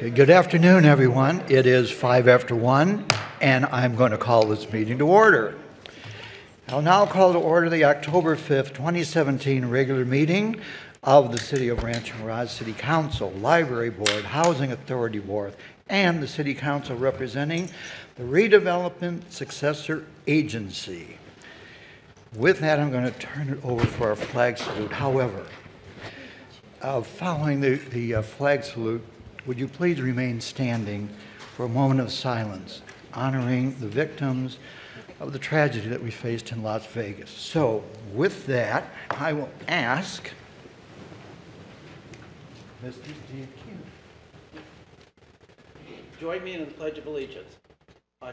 Good afternoon, everyone. It is five after one, and I'm going to call this meeting to order. I'll now call to order the October 5th, 2017 regular meeting of the City of Rancho Mirage City Council, Library Board, Housing Authority Board, and the City Council representing the Redevelopment Successor Agency. With that, I'm going to turn it over for our flag salute. However, uh, following the, the uh, flag salute, would you please remain standing for a moment of silence, honoring the victims of the tragedy that we faced in Las Vegas? So, with that, I will ask Mr. Steve Join me in the Pledge of Allegiance. I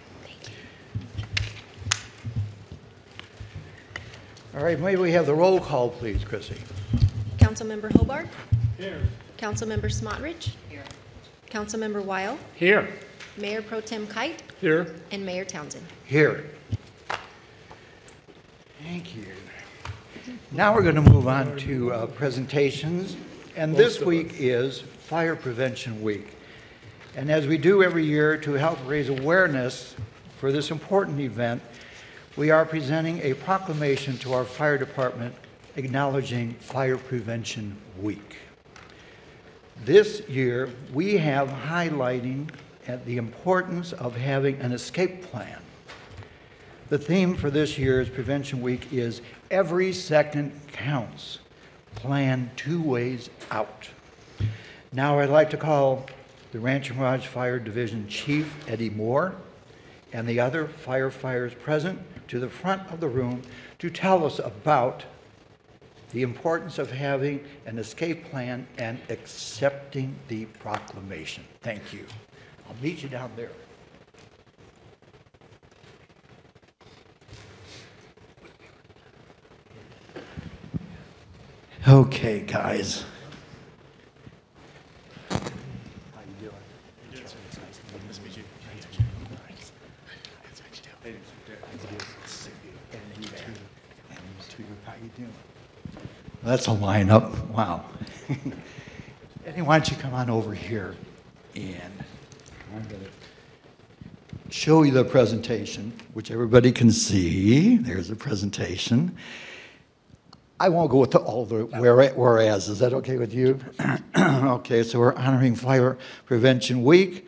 All right, maybe we have the roll call, please, Chrissy. Councilmember Hobart. Here. Councilmember Smotrich. Here. Councilmember Weill. Here. Mayor Pro Tem Kite. Here. And Mayor Townsend. Here. Thank you. Now we're going to move on to uh, presentations, and this week is Fire Prevention Week. And as we do every year to help raise awareness for this important event, we are presenting a proclamation to our fire department acknowledging Fire Prevention Week. This year, we have highlighting the importance of having an escape plan. The theme for this year's Prevention Week is Every Second Counts. Plan two ways out. Now I'd like to call the Rancho Mirage Fire Division Chief Eddie Moore and the other firefighters present to the front of the room to tell us about the importance of having an escape plan and accepting the proclamation. Thank you. I'll meet you down there. Okay, guys. How you doing? And you too. And you too. How you doing? That's a lineup. Wow. Eddie, why don't you come on over here and I'm going to show you the presentation, which everybody can see. There's the presentation. I won't go into all the where- whereas. Is that okay with you? okay, so we're honoring Fire Prevention Week,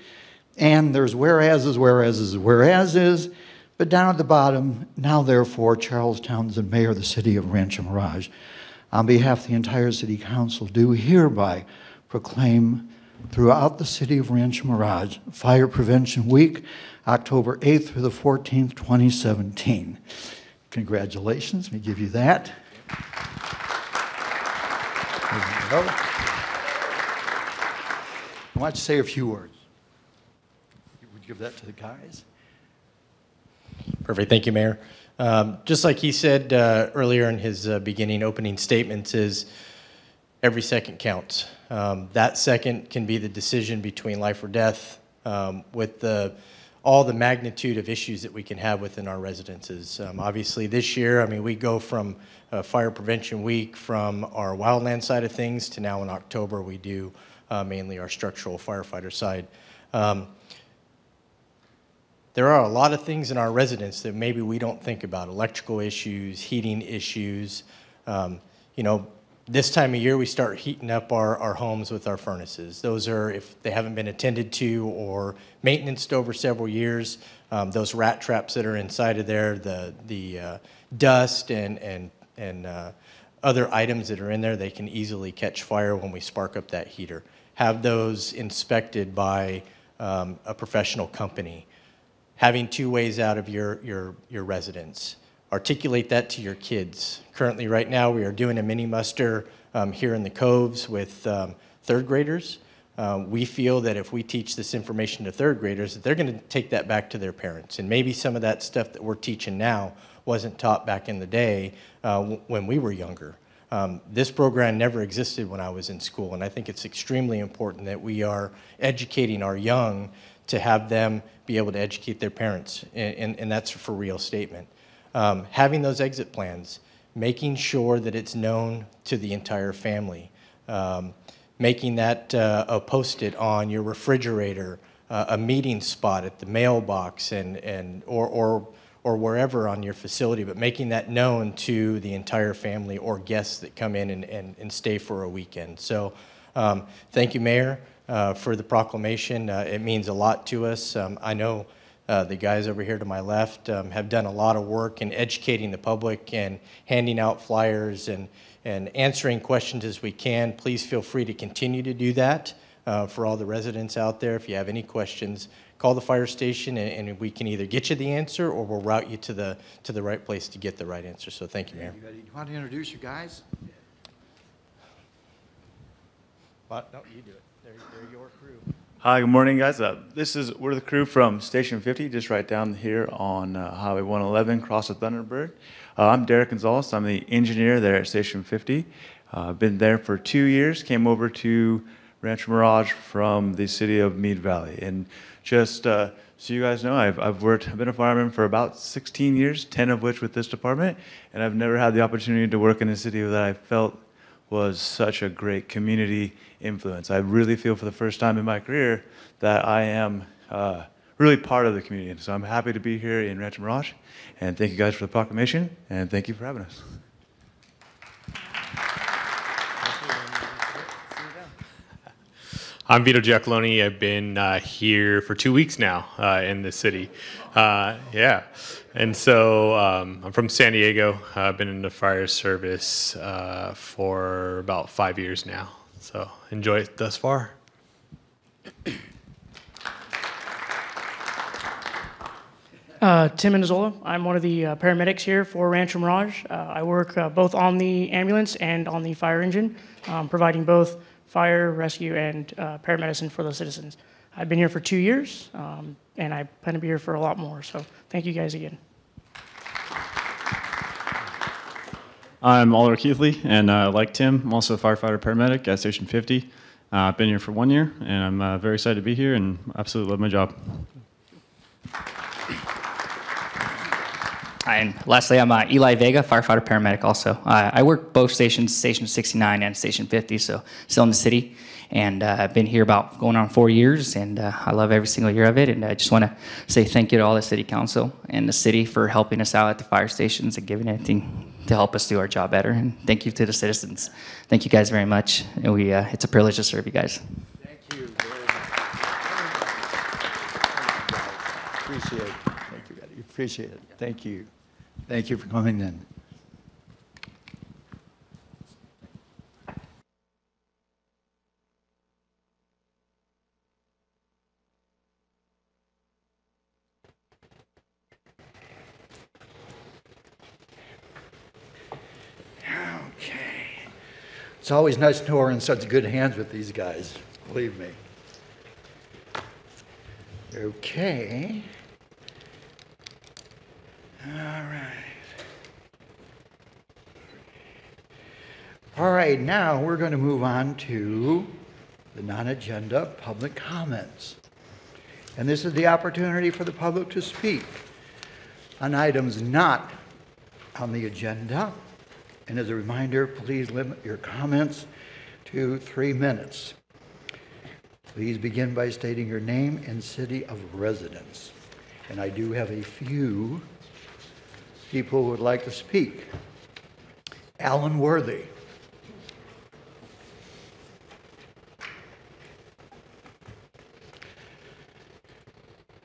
and there's whereases, whereases, whereases. But down at the bottom, now therefore, Charles Townsend, Mayor of the City of Rancho Mirage, on behalf of the entire City Council, do hereby proclaim throughout the City of Rancho Mirage Fire Prevention Week, October 8th through the 14th, 2017. Congratulations, we give you that. Why don't you say a few words? Would you give that to the guys? Perfect. Thank you, Mayor. Um, just like he said uh, earlier in his uh, beginning opening statements, is every second counts. Um, that second can be the decision between life or death. Um, with the all the magnitude of issues that we can have within our residences. Um, obviously, this year, I mean, we go from uh, Fire Prevention Week from our wildland side of things to now in October we do uh, mainly our structural firefighter side. Um, there are a lot of things in our residence that maybe we don't think about electrical issues, heating issues. Um, you know, this time of year we start heating up our, our homes with our furnaces. Those are, if they haven't been attended to or maintenanced over several years, um, those rat traps that are inside of there, the, the uh, dust and, and, and uh, other items that are in there, they can easily catch fire when we spark up that heater. Have those inspected by um, a professional company having two ways out of your, your, your residence. articulate that to your kids. Currently, right now, we are doing a mini muster um, here in the Coves with um, third graders. Uh, we feel that if we teach this information to third graders, that they're going to take that back to their parents. And maybe some of that stuff that we're teaching now wasn't taught back in the day uh, when we were younger. Um, this program never existed when I was in school, and I think it's extremely important that we are educating our young to have them be able to educate their parents, and, and, and that's for real statement. Um, having those exit plans, making sure that it's known to the entire family, um, making that uh, a post-it on your refrigerator, uh, a meeting spot at the mailbox, and, and or, or or wherever on your facility, but making that known to the entire family or guests that come in and, and, and stay for a weekend. So, um, thank you, Mayor, uh, for the proclamation. Uh, it means a lot to us. Um, I know uh, the guys over here to my left um, have done a lot of work in educating the public and handing out flyers and, and answering questions as we can. Please feel free to continue to do that uh, for all the residents out there. If you have any questions, call the fire station and, and we can either get you the answer or we'll route you to the, to the right place to get the right answer. So thank you, Mayor. Anybody want to introduce you guys? Well, no, you do it. Your crew. Hi, good morning, guys. Uh, this is we're the crew from Station 50, just right down here on uh, Highway 111, across the Thunderbird. Uh, I'm Derek Gonzalez. I'm the engineer there at Station 50. Uh, I've been there for two years. Came over to Rancho Mirage from the city of Mead Valley, and just uh, so you guys know, I've, I've worked. I've been a fireman for about 16 years, 10 of which with this department, and I've never had the opportunity to work in a city that I felt was such a great community influence. I really feel for the first time in my career that I am uh, really part of the community. So I'm happy to be here in Rancho Mirage, and thank you guys for the proclamation, and thank you for having us. I'm Vito Giacalone. I've been uh, here for two weeks now uh, in the city. Uh, yeah. And so um, I'm from San Diego. I've been in the fire service uh, for about five years now. So enjoy it thus far. Uh, Tim Anazola. I'm one of the uh, paramedics here for Rancho Mirage. Uh, I work uh, both on the ambulance and on the fire engine, um, providing both fire, rescue, and uh, paramedicine for the citizens. I've been here for two years, um, and I plan to be here for a lot more. So thank you guys again. I'm Oliver Keithley, and uh, like Tim, I'm also a firefighter paramedic at Station 50. Uh, I've been here for one year, and I'm uh, very excited to be here and absolutely love my job. Hi, and lastly, I'm uh, Eli Vega, firefighter paramedic also. Uh, I work both stations, Station 69 and Station 50, so still in the city. And I've been here about going on four years, and I love every single year of it. And I just want to say thank you to all the city council and the city for helping us out at the fire stations and giving anything to help us do our job better. And thank you to the citizens. Thank you guys very much. And we, uh, it's a privilege to serve you guys. Thank you. Appreciate it. Thank you. Appreciate it. Thank you. Thank you for coming in. It's always nice to know we're in such good hands with these guys, believe me. Okay. All right. All right, now we're going to move on to the non-agenda public comments. And this is the opportunity for the public to speak on items not on the agenda. And as a reminder, please limit your comments to three minutes. Please begin by stating your name and city of residence. And I do have a few people who would like to speak. Alan Worthy.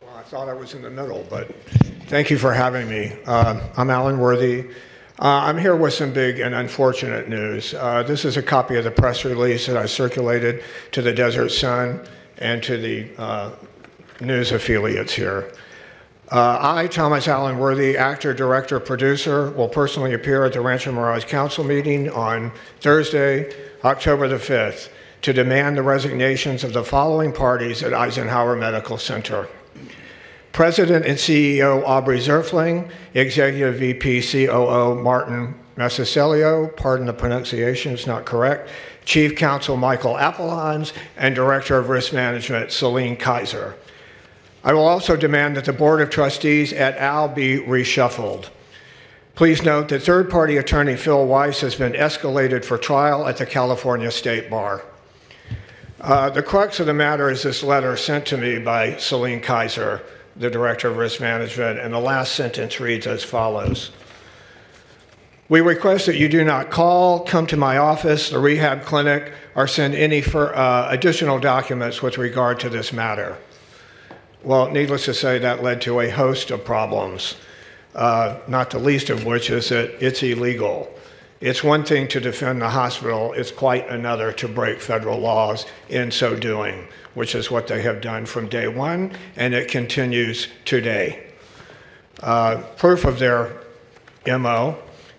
Well, I thought I was in the middle, but thank you for having me. Uh, I'm Alan Worthy. Uh, I'm here with some big and unfortunate news. Uh, this is a copy of the press release that I circulated to the Desert Sun and to the uh, news affiliates here. Uh, I, Thomas Allen Worthy, actor, director, producer, will personally appear at the Rancho Mirage Council meeting on Thursday, October the 5th, to demand the resignations of the following parties at Eisenhower Medical Center. President and CEO Aubrey Serfling, Executive VP COO Martin Massicelio, pardon the pronunciation, it's not correct, Chief Counsel Michael Appelhans, and Director of Risk Management Celine Kaiser. I will also demand that the Board of Trustees et al. be reshuffled. Please note that third party attorney Phil Weiss has been escalated for trial at the California State Bar. Uh, the crux of the matter is this letter sent to me by Celine Kaiser, the Director of Risk Management, and the last sentence reads as follows. We request that you do not call, come to my office, the rehab clinic, or send any for, uh, additional documents with regard to this matter. Well, needless to say, that led to a host of problems, uh, not the least of which is that it's illegal. It's one thing to defend the hospital, it's quite another to break federal laws in so doing, which is what they have done from day one, and it continues today. Uh, proof of their MO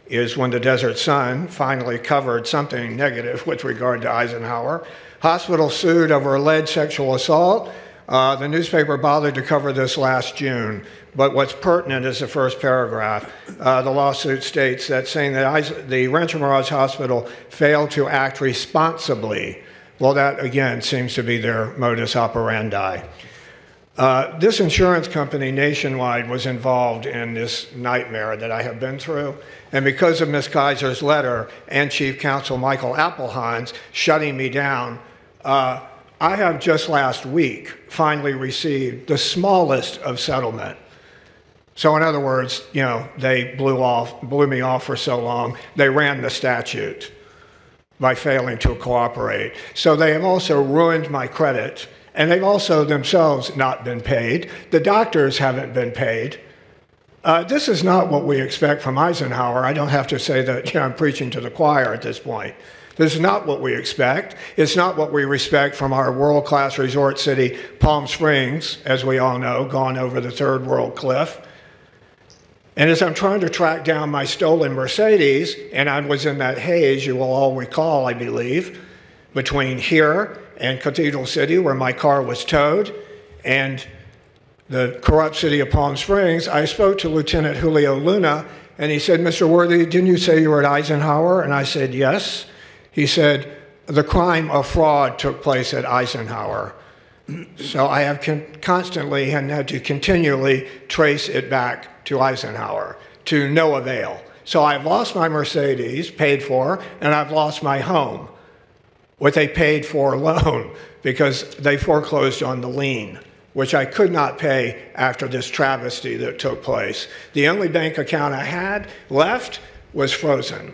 is when the Desert Sun finally covered something negative with regard to Eisenhower. Hospital sued over alleged sexual assault. Uh, the newspaper bothered to cover this last June, but what's pertinent is the first paragraph. Uh, the lawsuit states that saying that Eis- the Rancho Mirage Hospital failed to act responsibly. Well, that again seems to be their modus operandi. Uh, this insurance company nationwide was involved in this nightmare that I have been through. And because of Ms. Kaiser's letter and Chief Counsel Michael Appelhans shutting me down, uh, I have just last week finally received the smallest of settlement. So, in other words, you know, they blew off, blew me off for so long, they ran the statute by failing to cooperate. So they have also ruined my credit, and they've also themselves not been paid. The doctors haven't been paid. Uh, this is not what we expect from Eisenhower. I don't have to say that you know, I'm preaching to the choir at this point. This is not what we expect. It's not what we respect from our world class resort city, Palm Springs, as we all know, gone over the third world cliff. And as I'm trying to track down my stolen Mercedes, and I was in that haze, you will all recall, I believe, between here and Cathedral City, where my car was towed, and the corrupt city of Palm Springs, I spoke to Lieutenant Julio Luna, and he said, Mr. Worthy, didn't you say you were at Eisenhower? And I said, yes. He said, the crime of fraud took place at Eisenhower. So I have con- constantly and had to continually trace it back to Eisenhower to no avail. So I've lost my Mercedes, paid for, and I've lost my home with a paid for loan because they foreclosed on the lien, which I could not pay after this travesty that took place. The only bank account I had left was frozen.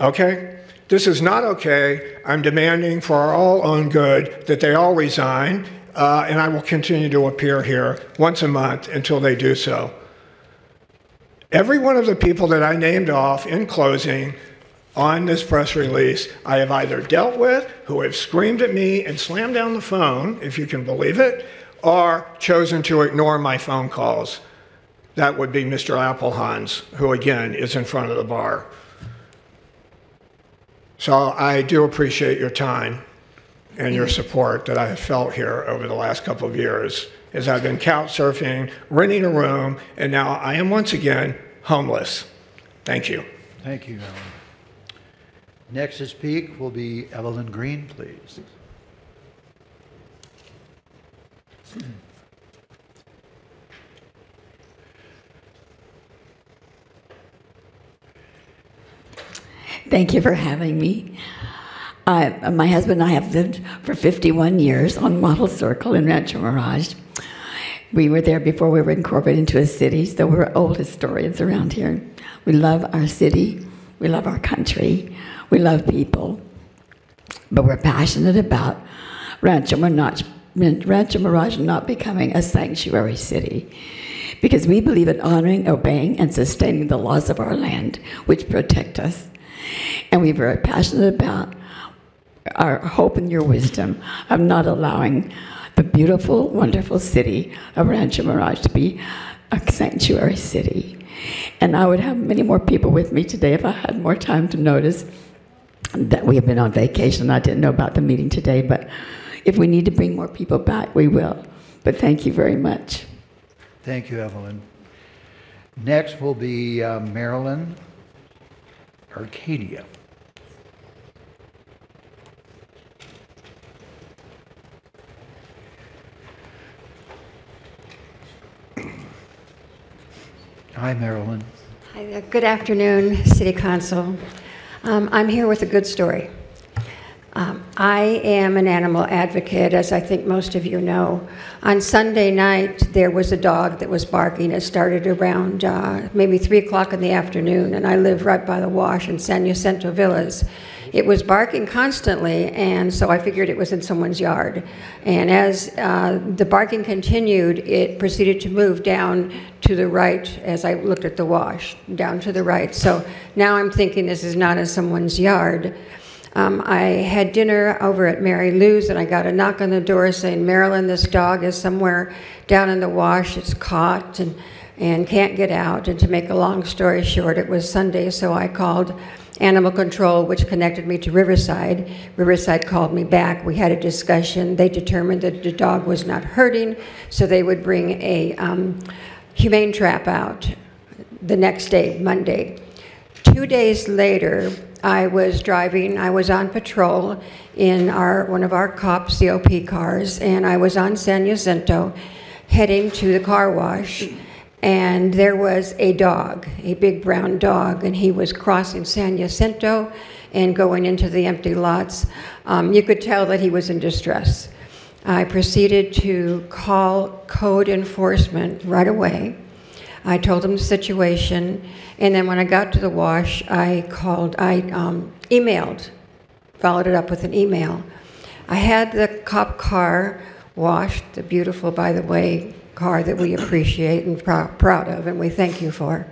Okay? This is not okay. I'm demanding for our all own good that they all resign, uh, and I will continue to appear here once a month until they do so. Every one of the people that I named off in closing on this press release, I have either dealt with, who have screamed at me and slammed down the phone, if you can believe it, or chosen to ignore my phone calls. That would be Mr. Appelhans, who again is in front of the bar. So I do appreciate your time and your support that I have felt here over the last couple of years as I've been couch surfing, renting a room, and now I am once again homeless. Thank you. Thank you, Ellen. Next to speak will be Evelyn Green, please. Thank you for having me. I, my husband and I have lived for 51 years on Model Circle in Rancho Mirage. We were there before we were incorporated into a city, so we're old historians around here. We love our city, we love our country, we love people, but we're passionate about Rancho Mirage, Rancho Mirage not becoming a sanctuary city because we believe in honoring, obeying, and sustaining the laws of our land, which protect us. And we're very passionate about our hope in your wisdom of not allowing the beautiful, wonderful city of Rancho Mirage to be a sanctuary city. And I would have many more people with me today if I had more time to notice that we have been on vacation. I didn't know about the meeting today, but if we need to bring more people back, we will. But thank you very much. Thank you, Evelyn. Next will be uh, Marilyn Arcadia. Hi, Marilyn. Hi, Good afternoon, City Council. Um, I'm here with a good story. Um, I am an animal advocate, as I think most of you know. On Sunday night, there was a dog that was barking. It started around uh, maybe 3 o'clock in the afternoon, and I live right by the wash in San Jacinto Villas. It was barking constantly, and so I figured it was in someone's yard. And as uh, the barking continued, it proceeded to move down to the right as I looked at the wash, down to the right. So now I'm thinking this is not in someone's yard. Um, I had dinner over at Mary Lou's and I got a knock on the door saying, Marilyn, this dog is somewhere down in the wash. It's caught and, and can't get out. And to make a long story short, it was Sunday, so I called Animal Control, which connected me to Riverside. Riverside called me back. We had a discussion. They determined that the dog was not hurting, so they would bring a um, humane trap out the next day, Monday. Two days later, I was driving, I was on patrol in our, one of our cop COP cars, and I was on San Jacinto heading to the car wash, and there was a dog, a big brown dog, and he was crossing San Jacinto and going into the empty lots. Um, you could tell that he was in distress. I proceeded to call code enforcement right away. I told them the situation, and then when I got to the wash, I called, I um, emailed, followed it up with an email. I had the cop car washed, the beautiful, by the way, car that we appreciate and prou- proud of, and we thank you for.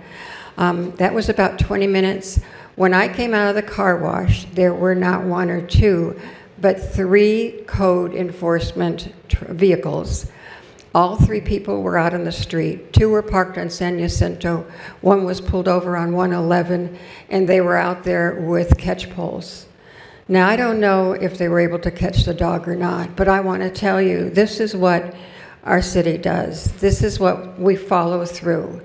Um, that was about 20 minutes. When I came out of the car wash, there were not one or two, but three code enforcement vehicles. All three people were out on the street. Two were parked on San Jacinto. One was pulled over on 111, and they were out there with catch poles. Now, I don't know if they were able to catch the dog or not, but I want to tell you this is what our city does. This is what we follow through.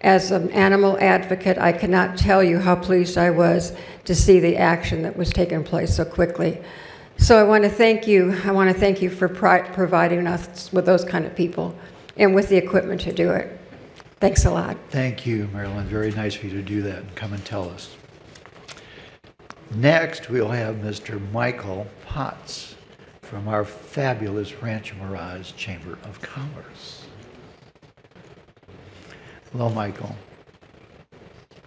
As an animal advocate, I cannot tell you how pleased I was to see the action that was taking place so quickly. So I want to thank you. I want to thank you for providing us with those kind of people and with the equipment to do it. Thanks a lot. Thank you, Marilyn. Very nice of you to do that and come and tell us. Next, we'll have Mr. Michael Potts from our fabulous Rancho Mirage Chamber of Commerce. Hello, Michael.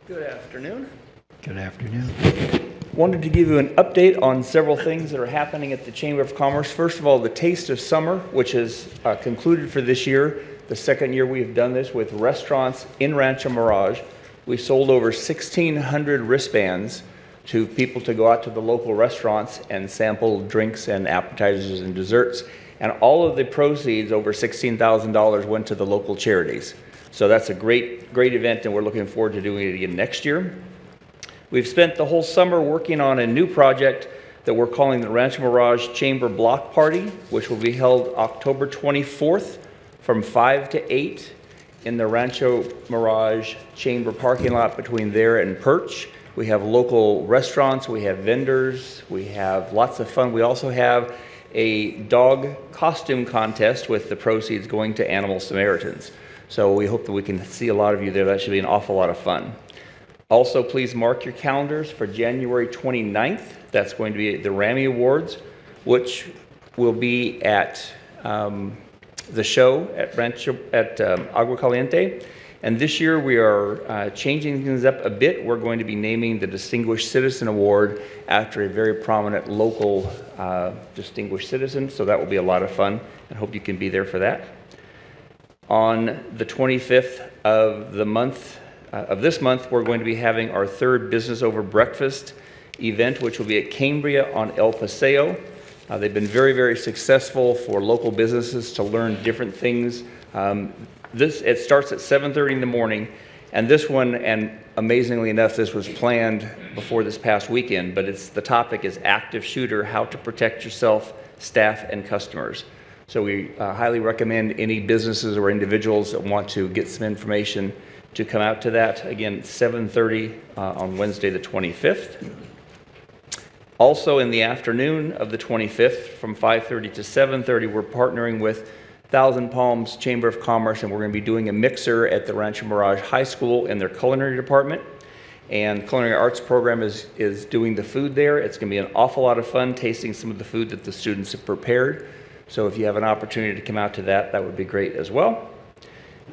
Good afternoon. Good afternoon. Wanted to give you an update on several things that are happening at the Chamber of Commerce. First of all, the Taste of Summer, which has uh, concluded for this year, the second year we have done this with restaurants in Rancho Mirage. We sold over 1,600 wristbands to people to go out to the local restaurants and sample drinks and appetizers and desserts. And all of the proceeds, over $16,000, went to the local charities. So that's a great, great event, and we're looking forward to doing it again next year. We've spent the whole summer working on a new project that we're calling the Rancho Mirage Chamber Block Party, which will be held October 24th from 5 to 8 in the Rancho Mirage Chamber parking lot between there and Perch. We have local restaurants, we have vendors, we have lots of fun. We also have a dog costume contest with the proceeds going to Animal Samaritans. So we hope that we can see a lot of you there. That should be an awful lot of fun. Also, please mark your calendars for January 29th. That's going to be the Rammy Awards, which will be at um, the show at Rancho at um, Agua Caliente. And this year we are uh, changing things up a bit. We're going to be naming the Distinguished Citizen Award after a very prominent local uh, distinguished citizen. So that will be a lot of fun, and hope you can be there for that. On the 25th of the month, uh, of this month, we're going to be having our third Business Over Breakfast event, which will be at Cambria on El Paseo. Uh, they've been very, very successful for local businesses to learn different things. Um, this it starts at 7:30 in the morning, and this one, and amazingly enough, this was planned before this past weekend. But it's the topic is active shooter: how to protect yourself, staff, and customers. So we uh, highly recommend any businesses or individuals that want to get some information to come out to that. Again, 7:30 uh, on Wednesday, the 25th. Also, in the afternoon of the 25th, from 5:30 to 7:30, we're partnering with Thousand Palms Chamber of Commerce, and we're going to be doing a mixer at the Rancho Mirage High School in their culinary department. And culinary arts program is is doing the food there. It's going to be an awful lot of fun tasting some of the food that the students have prepared. So if you have an opportunity to come out to that, that would be great as well.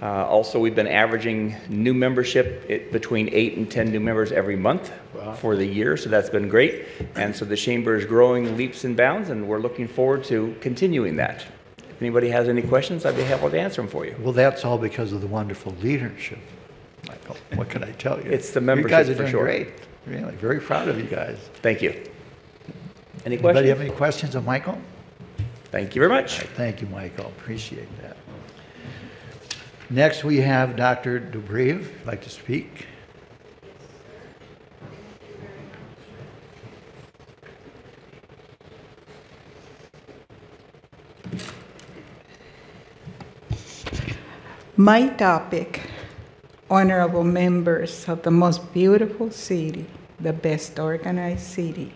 Uh, also, we've been averaging new membership it, between eight and 10 new members every month for the year, so that's been great. And so the chamber is growing leaps and bounds, and we're looking forward to continuing that. If anybody has any questions, I'd be happy to answer them for you. Well, that's all because of the wonderful leadership, Michael. What can I tell you? It's the membership, You guys are for doing sure. great. Really, very proud of you guys. Thank you. Any questions? Anybody have any questions of Michael? Thank you very much. Thank you, Michael. Appreciate that. Next, we have Dr. Dubreuil, like to speak. My topic, honorable members of the most beautiful city, the best organized city.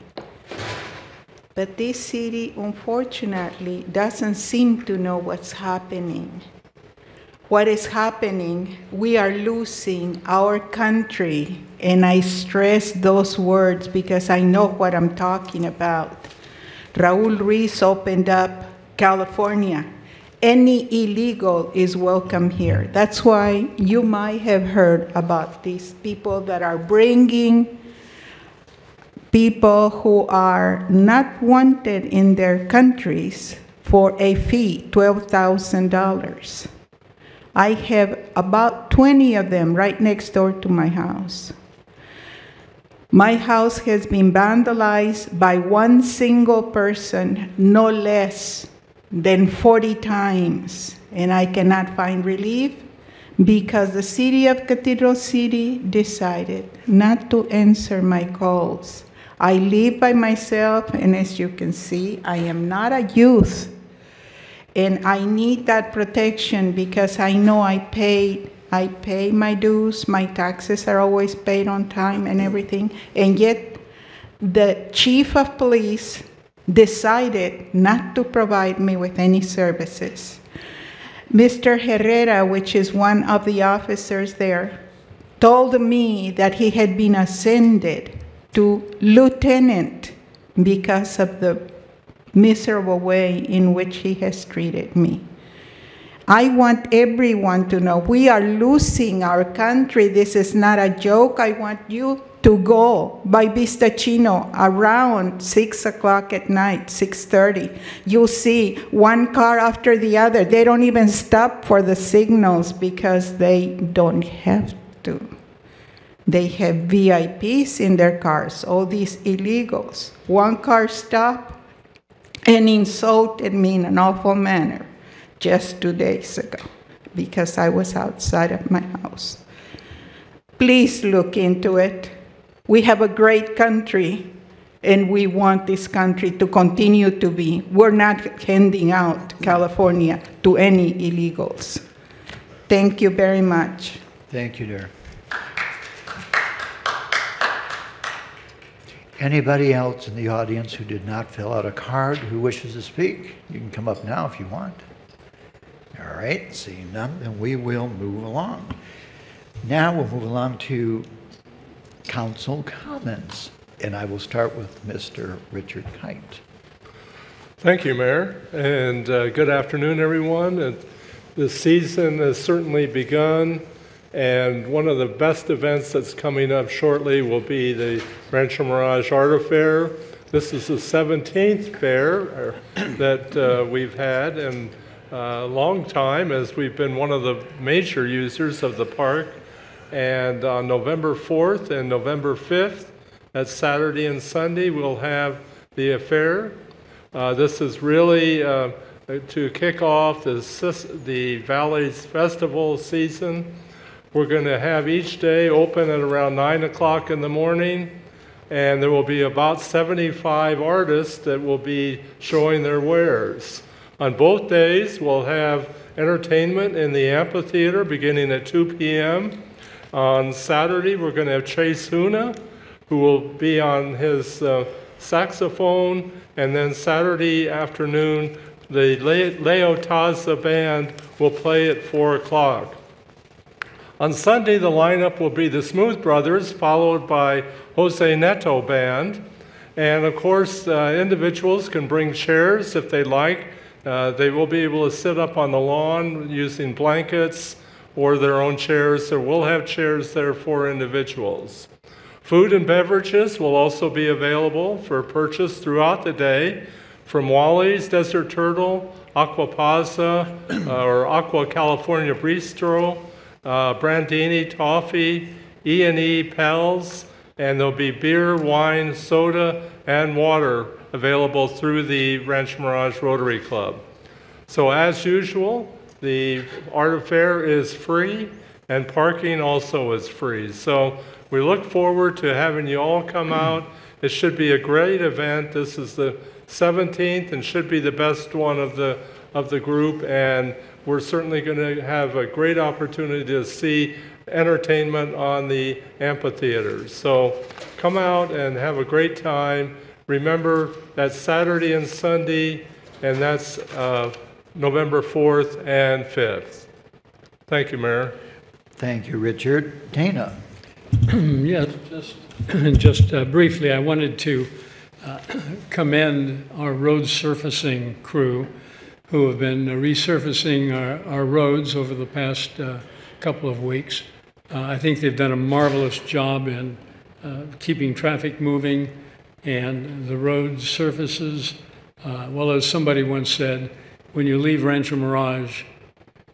But this city, unfortunately, doesn't seem to know what's happening. What is happening, we are losing our country, and I stress those words because I know what I'm talking about. Raul Ruiz opened up California. Any illegal is welcome here. That's why you might have heard about these people that are bringing people who are not wanted in their countries for a fee, $12,000. I have about 20 of them right next door to my house. My house has been vandalized by one single person no less than 40 times, and I cannot find relief because the city of Cathedral City decided not to answer my calls. I live by myself, and as you can see, I am not a youth. And I need that protection because I know I paid, I pay my dues, my taxes are always paid on time and everything. And yet, the chief of police decided not to provide me with any services. Mr. Herrera, which is one of the officers there, told me that he had been ascended to lieutenant because of the miserable way in which he has treated me. I want everyone to know we are losing our country. This is not a joke. I want you to go by Vista Chino around six o'clock at night, six thirty. You'll see one car after the other. They don't even stop for the signals because they don't have to. They have VIPs in their cars, all these illegals. One car stopped and insulted me in an awful manner just two days ago because I was outside of my house. Please look into it. We have a great country and we want this country to continue to be. We're not handing out California to any illegals. Thank you very much. Thank you, dear. Anybody else in the audience who did not fill out a card who wishes to speak? You can come up now if you want. All right, seeing none, then we will move along. Now we'll move along to council comments, and I will start with Mr. Richard Kite. Thank you, Mayor, and uh, good afternoon, everyone. And The season has certainly begun, and one of the best events that's coming up shortly will be the Rancho Mirage Art Affair. This is the 17th fair uh, that uh, we've had in a long time, as we've been one of the major users of the park. And on November 4th and November 5th, that's Saturday and Sunday, we'll have the affair. Uh, This is really uh, to kick off the the Valley's festival season. We're going to have each day open at around 9 o'clock in the morning, and there will be about 75 artists that will be showing their wares. On both days, we'll have entertainment in the amphitheater beginning at 2 p.m. On Saturday, we're going to have Chase Huna, who will be on his uh, saxophone, and then Saturday afternoon, the Le- Leo Taza band will play at 4 o'clock. On Sunday, the lineup will be the Smooth Brothers, followed by Jose Neto Band. And of course, uh, individuals can bring chairs if they like. Uh, they will be able to sit up on the lawn using blankets or their own chairs. So we'll have chairs there for individuals. Food and beverages will also be available for purchase throughout the day from Wally's Desert Turtle, Acqua Pazza, uh, or Aqua California Bistro, uh, Brandini Toffee, E&E Pals, and there'll be beer, wine, soda, and water available through the Ranch Mirage Rotary Club. So as usual, the art fair is free and parking also is free. So we look forward to having you all come out. It should be a great event. This is the 17th and should be the best one of the of the group and we're certainly going to have a great opportunity to see entertainment on the amphitheater. So come out and have a great time. Remember, that's Saturday and Sunday, and that's uh, November 4th and 5th. Thank you, Mayor. Thank you, Richard. Dana? Yes, just, just uh, briefly, I wanted to uh, commend our road surfacing crew who have been resurfacing our, our roads over the past uh, couple of weeks. Uh, I think they've done a marvelous job in uh, keeping traffic moving and the road surfaces. Uh, well, as somebody once said, when you leave Rancho Mirage,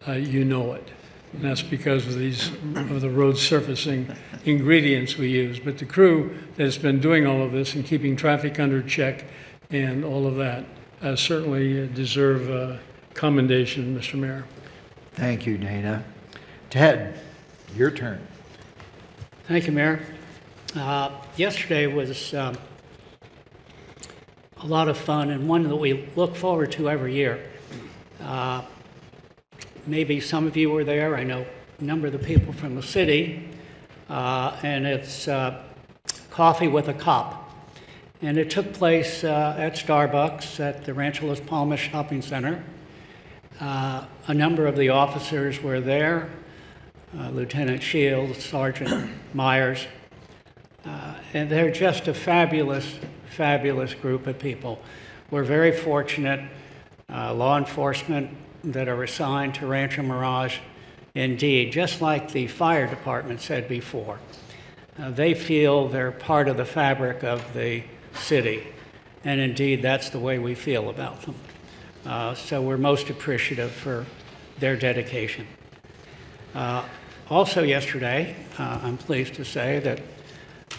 uh, you know it. And that's because of these of the road surfacing ingredients we use. But the crew that's been doing all of this and keeping traffic under check and all of that uh, certainly deserve uh, commendation, Mr. Mayor. Thank you, Dana. Ted, your turn. Thank you, Mayor. Uh, yesterday was um, a lot of fun and one that we look forward to every year. Uh, maybe some of you were there. I know a number of the people from the city. Uh, and it's uh, Coffee with a Cop. And it took place uh, at Starbucks at the Rancho Las Palmas Shopping Center. Uh, a number of the officers were there Lieutenant Shields, Sergeant Myers. And they're just a fabulous, fabulous group of people. We're very fortunate. Uh, law enforcement that are assigned to Rancho Mirage, indeed, just like the fire department said before, uh, they feel they're part of the fabric of the city. And indeed, that's the way we feel about them. Uh, so we're most appreciative for their dedication. Uh, also, yesterday, uh, I'm pleased to say that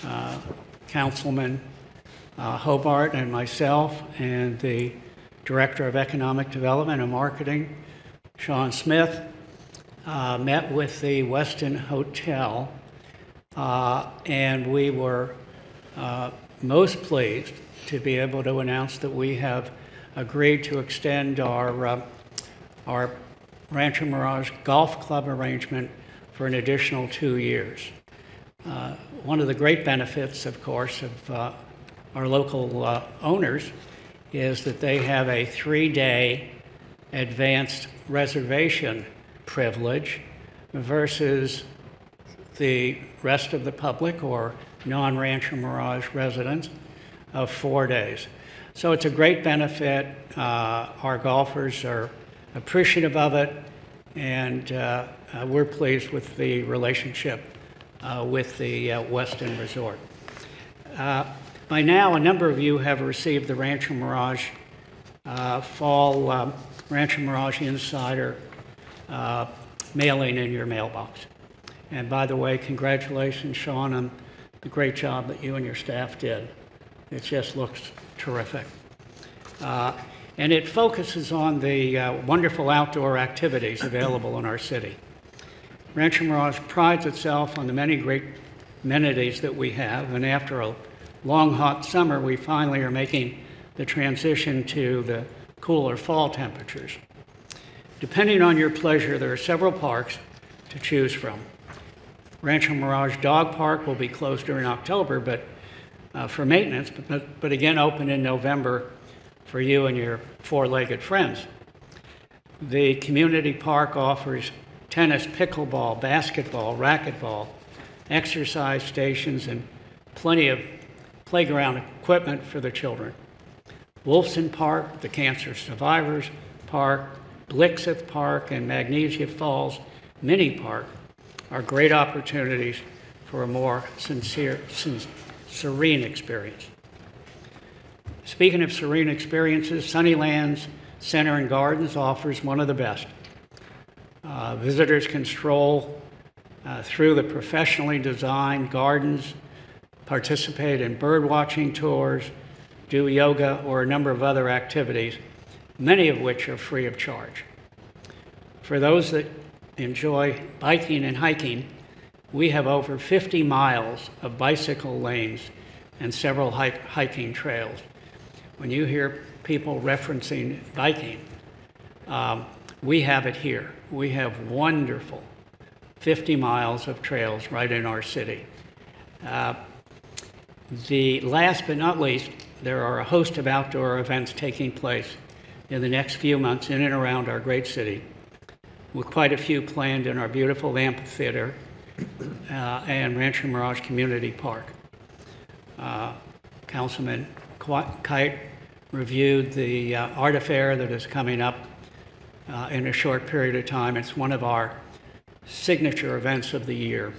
uh, Councilman Hobart and myself and the Director of Economic Development and Marketing, Sean Smith, uh, met with the Westin Hotel, and we were most pleased to be able to announce that we have agreed to extend our, uh, our Rancho Mirage Golf Club arrangement for an additional two years. Uh, one of the great benefits, of course, of uh, our local uh, owners is that they have a three day advanced reservation privilege versus the rest of the public or non Rancho Mirage residents of four days. So it's a great benefit. Uh, our golfers are appreciative of it, and uh, uh, we're pleased with the relationship uh, with the uh, Westin Resort. Uh, by now, a number of you have received the Rancho Mirage Fall um, Rancho Mirage Insider mailing in your mailbox. And by the way, congratulations, Sean, on the great job that you and your staff did. It just looks terrific. Uh, and it focuses on the uh, wonderful outdoor activities available in our city. Rancho Mirage prides itself on the many great amenities that we have, and after a long, hot summer, we finally are making the transition to the cooler fall temperatures. Depending on your pleasure, there are several parks to choose from. Rancho Mirage Dog Park will be closed during October, but uh, for maintenance, but, but again open in November for you and your four-legged friends. The community park offers tennis, pickleball, basketball, racquetball, exercise stations, and plenty of playground equipment for the children. Wolfson Park, the Cancer Survivors Park, Blixseth Park, and Magnesia Falls Mini Park are great opportunities for a more sincere, serene experience. Speaking of serene experiences, Sunnylands Center and Gardens offers one of the best. Uh, visitors can stroll uh, through the professionally designed gardens, participate in bird watching tours, do yoga, or a number of other activities, many of which are free of charge. For those that enjoy biking and hiking, we have over 50 miles of bicycle lanes and several hike, hiking trails. When you hear people referencing biking, um, we have it here. We have wonderful 50 miles of trails right in our city. Uh, the last but not least, there are a host of outdoor events taking place in the next few months in and around our great city, with quite a few planned in our beautiful amphitheater uh, and Rancho Mirage Community Park. Uh, Councilman Kite reviewed the uh, art affair that is coming up uh, in a short period of time. It's one of our signature events of the year.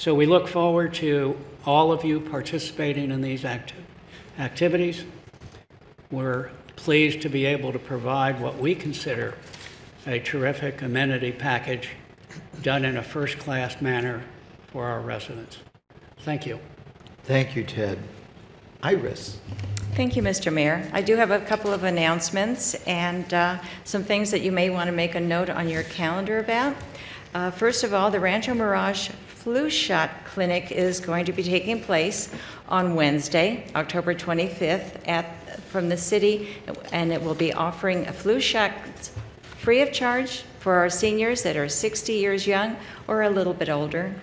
So we look forward to all of you participating in these acti activities. We're pleased to be able to provide what we consider a terrific amenity package done in a first-class manner for our residents. Thank you. Thank you, Ted. Iris. Thank you, Mr. Mayor. I do have a couple of announcements and uh, some things that you may want to make a note on your calendar about. Uh, first of all, the Rancho Mirage Flu Shot Clinic is going to be taking place on Wednesday, October 25th, at, from the city, and it will be offering a flu shot free of charge for our seniors that are 60 years young or a little bit older.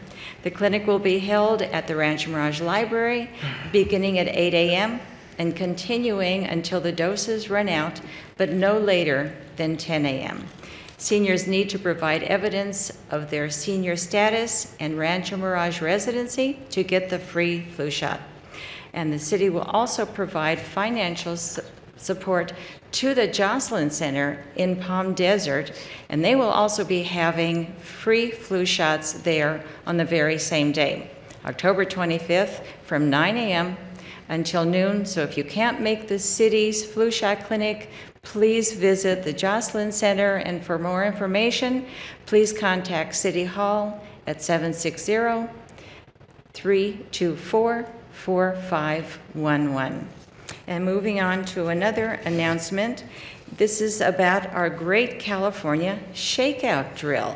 The clinic will be held at the Rancho Mirage Library beginning at 8 a.m. and continuing until the doses run out, but no later than 10 a.m. Seniors need to provide evidence of their senior status and Rancho Mirage residency to get the free flu shot. And the city will also provide financial support to the Jocelyn Center in Palm Desert, and they will also be having free flu shots there on the very same day, October 25th from 9 a.m. until noon. So if you can't make the city's flu shot clinic, please visit the Jocelyn Center, and for more information, please contact City Hall at 760 324 4511. And moving on to another announcement, this is about our Great California Shakeout Drill.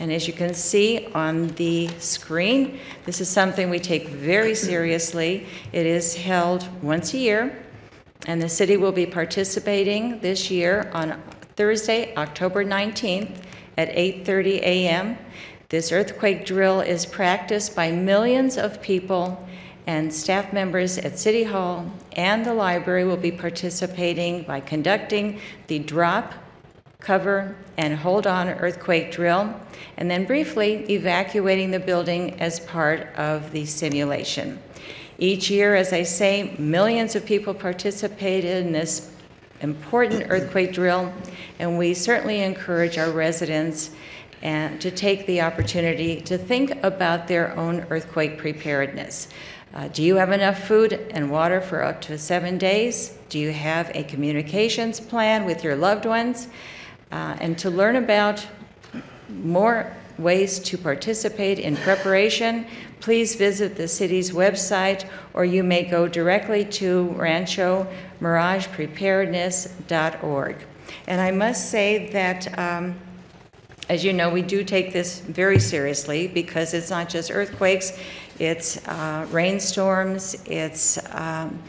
And as you can see on the screen, this is something we take very seriously. It is held once a year, and the city will be participating this year on Thursday, October 19th at 8:30 a.m. This earthquake drill is practiced by millions of people and staff members at City Hall and the library will be participating by conducting the drop, cover, and hold on earthquake drill, and then briefly evacuating the building as part of the simulation. Each year, as I say, millions of people participate in this important earthquake drill, and we certainly encourage our residents and to take the opportunity to think about their own earthquake preparedness. Uh, do you have enough food and water for up to seven days? Do you have a communications plan with your loved ones? Uh, and to learn about more ways to participate in preparation, please visit the city's website or you may go directly to Rancho Mirage Preparedness.org. And I must say that, um, as you know, we do take this very seriously because it's not just earthquakes, it's uh, rainstorms, it's um,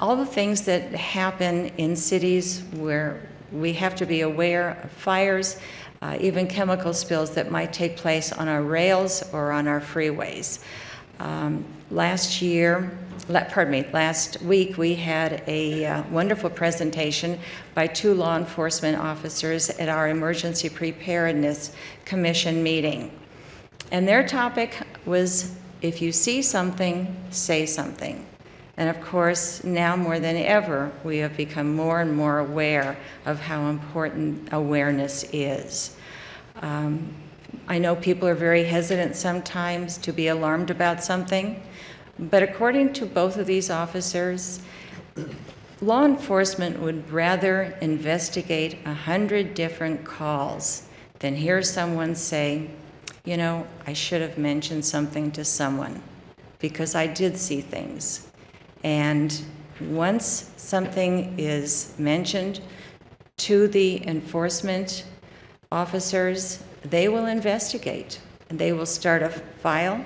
all the things that happen in cities where we have to be aware of fires, uh, even chemical spills that might take place on our rails or on our freeways. Um, last year, pardon me, last week we had a uh, wonderful presentation by two law enforcement officers at our Emergency Preparedness Commission meeting. And their topic was if you see something, say something. And of course, now more than ever, we have become more and more aware of how important awareness is. Um, I know people are very hesitant sometimes to be alarmed about something, but according to both of these officers, law enforcement would rather investigate a hundred different calls than hear someone say, you know, I should have mentioned something to someone because I did see things. And once something is mentioned to the enforcement officers, they will investigate and they will start a file.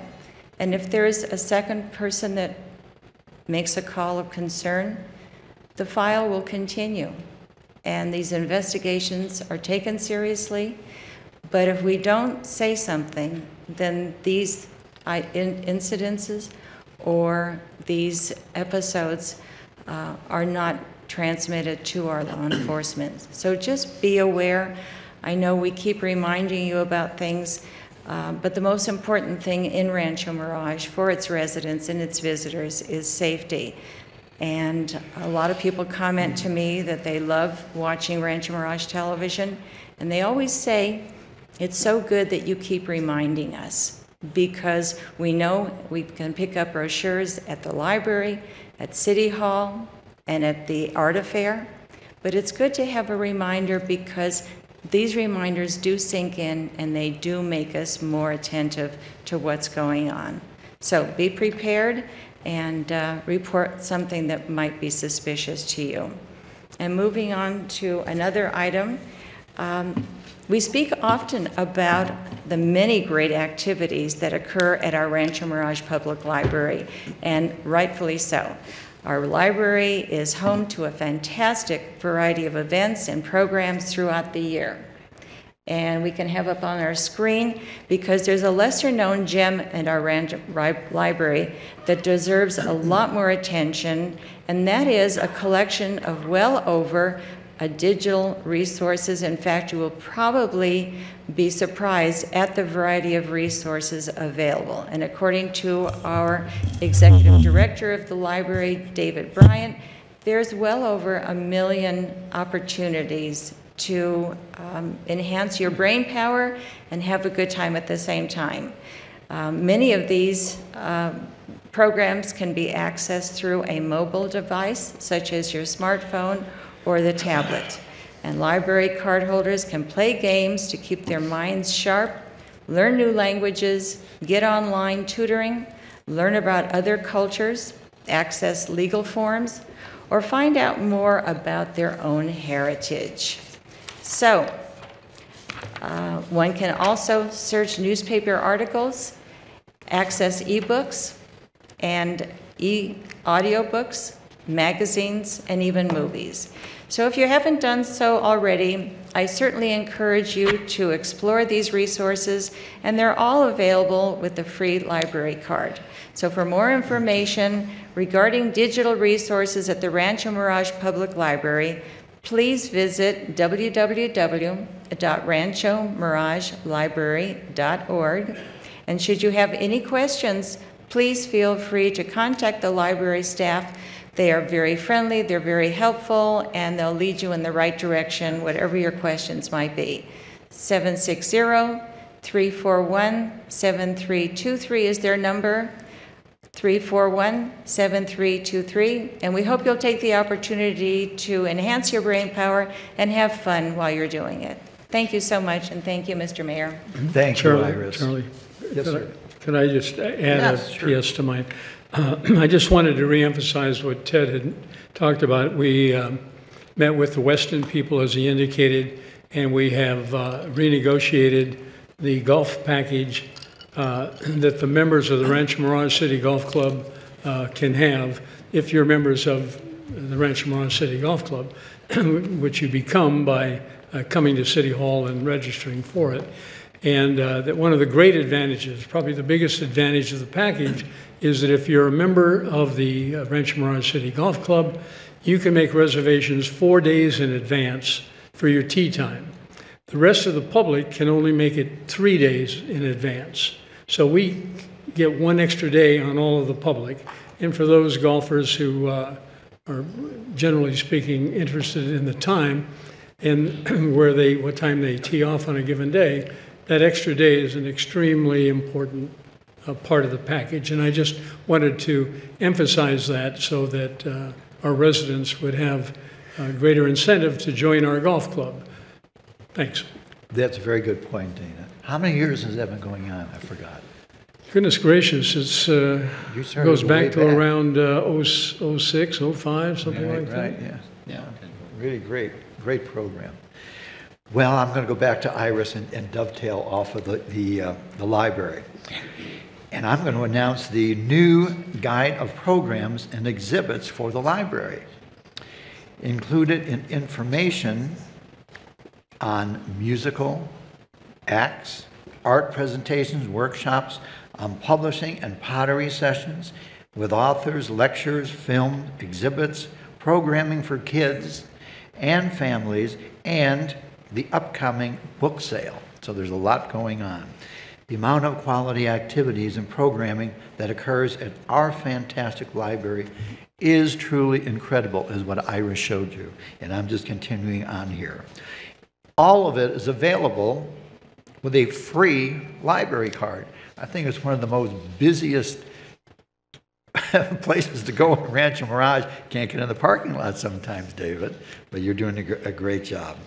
And if there's a second person that makes a call of concern, the file will continue. And these investigations are taken seriously. But if we don't say something, then these incidences or these episodes uh, are not transmitted to our law enforcement. So just be aware. I know we keep reminding you about things, uh, but the most important thing in Rancho Mirage for its residents and its visitors is safety. And a lot of people comment to me that they love watching Rancho Mirage television, and they always say, it's so good that you keep reminding us because we know we can pick up brochures at the library, at City Hall, and at the art affair. But it's good to have a reminder because these reminders do sink in and they do make us more attentive to what's going on. So be prepared and uh, report something that might be suspicious to you. And moving on to another item, um, we speak often about the many great activities that occur at our Rancho Mirage Public Library, and rightfully so. Our library is home to a fantastic variety of events and programs throughout the year. And we can have up on our screen because there's a lesser known gem in our Rancho library that deserves a lot more attention, and that is a collection of well over a digital resources. In fact, you will probably be surprised at the variety of resources available. And according to our executive director of the library, David Bryant, there's well over a million opportunities to um, enhance your brain power and have a good time at the same time. Um, many of these uh, programs can be accessed through a mobile device, such as your smartphone or the tablet. And library card holders can play games to keep their minds sharp, learn new languages, get online tutoring, learn about other cultures, access legal forms, or find out more about their own heritage. So, uh, one can also search newspaper articles, access ebooks, and e audiobooks, magazines, and even movies. So if you haven't done so already, I certainly encourage you to explore these resources, and they're all available with the free library card. So for more information regarding digital resources at the Rancho Mirage Public Library, please visit www.ranchomiragelibrary.org. And should you have any questions, please feel free to contact the library staff. They are very friendly, they're very helpful, and they'll lead you in the right direction, whatever your questions might be. 760 341 7323 is their number. 341 7323. And we hope you'll take the opportunity to enhance your brain power and have fun while you're doing it. Thank you so much, and thank you, Mr. Mayor. Thank you, Charlie- Iris. Charlie, Yes, could I- sir. Could I just add Yes, a sure. PS to mine? I just wanted to reemphasize what Ted had talked about. We um, met with the Westin people, as he indicated, and we have uh, renegotiated the golf package uh, that the members of the Rancho Mirage City Golf Club uh, can have if you're members of the Rancho Mirage City Golf Club, which you become by uh, coming to City Hall and registering for it. And uh, that one of the great advantages, probably the biggest advantage of the package, is that if you're a member of the uh, Rancho Mirage City Golf Club, you can make reservations four days in advance for your tee time. The rest of the public can only make it three days in advance. So we get one extra day on all of the public. And for those golfers who uh, are, generally speaking, interested in the time and where they, what time they tee off on a given day, that extra day is an extremely important uh, part of the package. And I just wanted to emphasize that so that uh, our residents would have uh, greater incentive to join our golf club. Thanks. That's a very good point, Dana. How many years has that been going on? I forgot. Goodness gracious, it's, uh, goes way back to back. around uh, 06, 05, something Right, like that. Right, yeah, yeah. Really great, great program. Well, I'm going to go back to Iris and and dovetail off of the, the, uh, the library. And I'm going to announce the new guide of programs and exhibits for the library. Included in information on musical acts, art presentations, workshops, on publishing and pottery sessions with authors, lectures, film, exhibits, programming for kids and families, and the upcoming book sale. So there's a lot going on. The amount of quality activities and programming that occurs at our fantastic library is truly incredible, is what Iris showed you. And I'm just continuing on here. All of it is available with a free library card. I think it's one of the most busiest places to go in Rancho Mirage. Can't get in the parking lot sometimes, David, but you're doing a great job.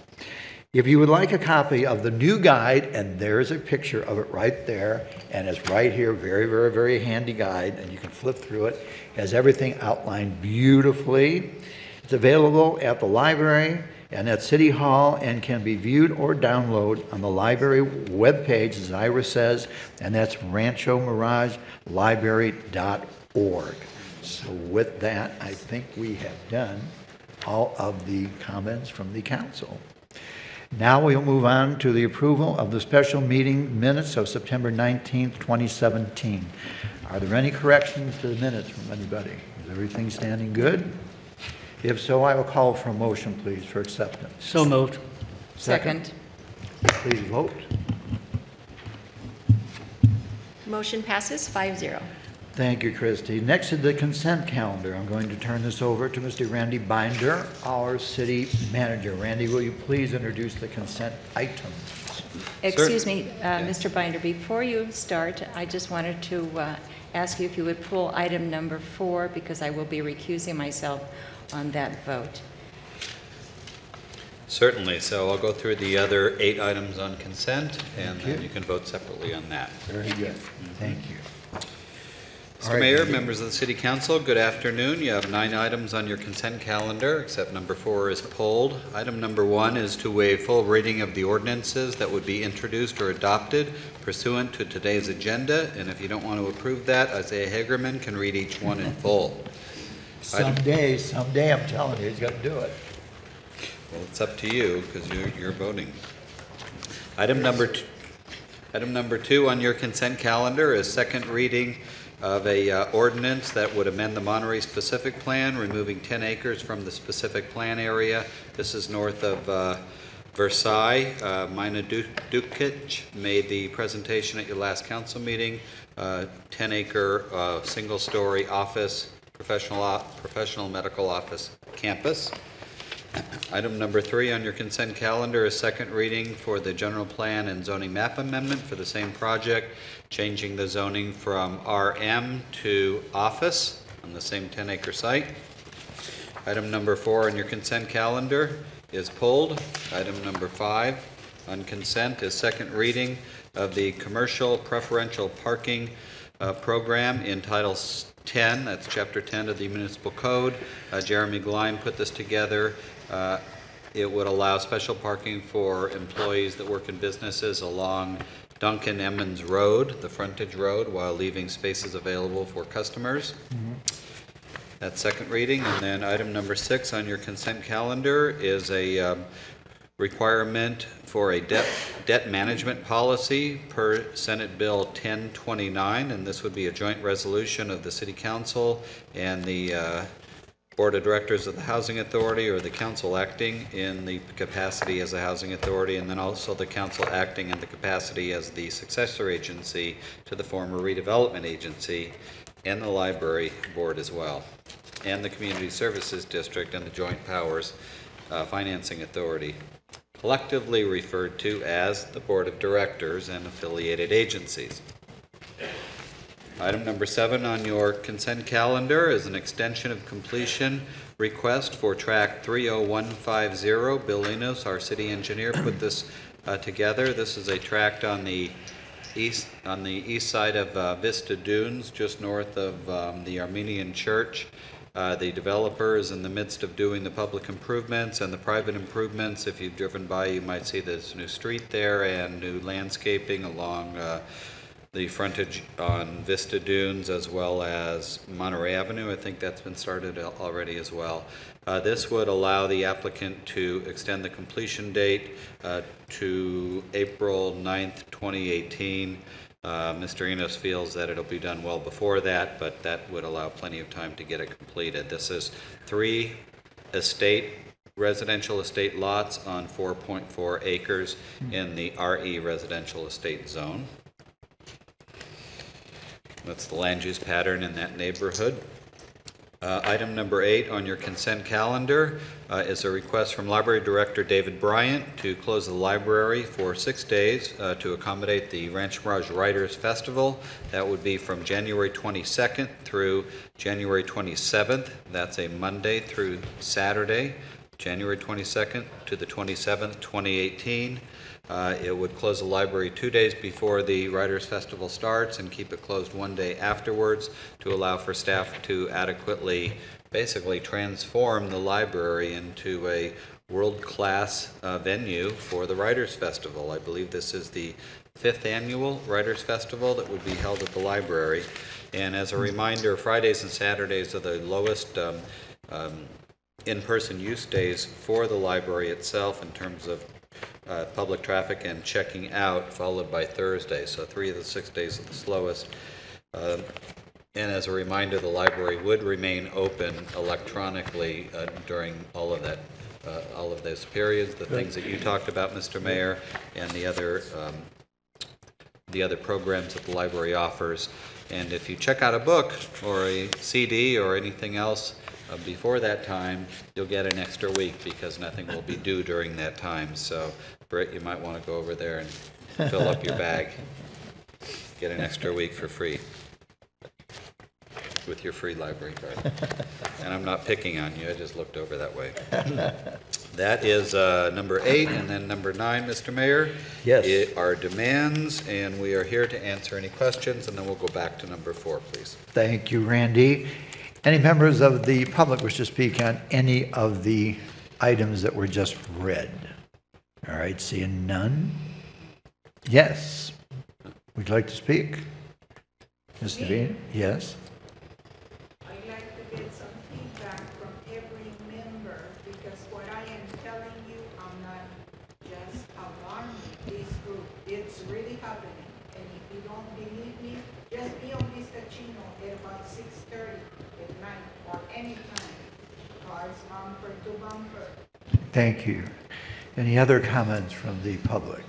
If you would like a copy of the new guide, and there's a picture of it right there, and it's right here, very, very, very handy guide, and you can flip through it, has everything outlined beautifully. It's available at the library and at City Hall and can be viewed or downloaded on the library webpage, as Iris says, and that's Rancho Mirage ranchomiragelibrary.org. So with that, I think we have done all of the comments from the council. Now we'll move on to the approval of the special meeting minutes of September 19th, 2017. Are there any corrections to the minutes from anybody? Is everything standing good? If so, I will call for a motion, please, for acceptance. So moved. Second. Please vote. Motion passes 5-0. Thank you, Christie. Next is the consent calendar. I'm going to turn this over to Mr. Randy Bynder, our city manager. Randy, will you please introduce the consent items? Excuse me, uh, Mr. Bynder, before you start, I just wanted to uh, ask you if you would pull item number four, because I will be recusing myself on that vote. Certainly, so I'll go through the other eight items on consent, and then you. you can vote separately on that. Very good. Thank you. All Mr. right, Mayor, members of the City Council, good afternoon. You have nine items on your consent calendar, except number four is pulled. Item number one is to waive full reading of the ordinances that would be introduced or adopted pursuant to today's agenda, and if you don't want to approve that, Isaiah Hagerman can read each one in full. Someday, someday, I'm telling you, he's going to do it. Well, it's up to you, because you're, you're voting. Item number, t- item number two on your consent calendar is second reading of a uh, ordinance that would amend the Monterey specific plan, removing 10 acres from the specific plan area. This is north of uh, Versailles. Uh, Mina Dukic made the presentation at your last council meeting. 10-acre, single-story office, professional, professional medical office campus. Item number three on your consent calendar is second reading for the general plan and zoning map amendment for the same project, changing the zoning from RM to office on the same 10-acre site. Item number four on your consent calendar is pulled. Item number five on consent is second reading of the Commercial Preferential Parking uh, Program in Title 10, that's Chapter 10 of the Municipal Code. Uh, Jeremy Gleim put this together. Uh, It would allow special parking for employees that work in businesses along Duncan Emmons Road, the frontage road, while leaving spaces available for customers. That's second reading. And then item number six on your consent calendar is a um, requirement for a debt, debt management policy per Senate Bill 1029, and this would be a joint resolution of the City Council and the uh, Board of Directors of the Housing Authority, or the council acting in the capacity as a housing authority, and then also the council acting in the capacity as the successor agency to the former redevelopment agency, and the library board as well, and the Community Services District and the Joint Powers uh, Financing Authority, collectively referred to as the Board of Directors and affiliated agencies. Item number seven on your consent calendar is an extension of completion request for track 30150. Bill Enos, our city engineer, put this uh, together. This is a tract on the east, on the east side of uh, Vista Dunes, just north of um, the Armenian Church. Uh, The developer is in the midst of doing the public improvements and the private improvements. If you've driven by, you might see this new street there and new landscaping along uh, the frontage on Vista Dunes as well as Monterey Avenue. I think that's been started already as well. Uh, This would allow the applicant to extend the completion date uh, to April 9th, 2018. Uh, Mr. Enos feels that it'll be done well before that, but that would allow plenty of time to get it completed. This is three estate, residential estate lots on 4.4 acres in the RE residential estate zone. That's the land use pattern in that neighborhood. Uh, Item number eight on your consent calendar uh, is a request from Library Director David Bryant to close the library for six days uh, to accommodate the Ranch Mirage Writers Festival. That would be from January 22nd through January 27th. That's a Monday through Saturday, January 22nd to the 27th, 2018. Uh, It would close the library two days before the Writers' Festival starts and keep it closed one day afterwards to allow for staff to adequately, basically transform the library into a world-class uh, venue for the Writers' Festival. I believe this is the fifth annual Writers' Festival that would be held at the library. And as a reminder, Fridays and Saturdays are the lowest um, um, in-person use days for the library itself in terms of uh, public traffic and checking out, followed by Thursday. So three of the six days are the slowest. Um, And as a reminder, the library would remain open electronically uh, during all of that, uh, all of those periods, the things that you talked about, Mr. Mayor, and the other, um, the other programs that the library offers. And if you check out a book or a CD or anything else uh, before that time, you'll get an extra week because nothing will be due during that time. So, Britt, you might want to go over there and fill up your bag. Get an extra week for free with your free library card. And I'm not picking on you, I just looked over that way. That is uh, number eight, and then number nine, Mr. Mayor. Yes. i- Are demands, and we are here to answer any questions, and then we'll go back to number four, please. Thank you, Randy. Any members of the public wish to speak on any of the items that were just read? All right, seeing none? Yes. Would you like to speak? Ms. Devine? Yes? I'd like to get some feedback from every member, because what I am telling you, I'm not just alarming this group. It's really happening. And if you don't believe me, just be on Mr. Chino at about six thirty at night or anytime. Cars bumper to bumper. Thank you. Any other comments from the public?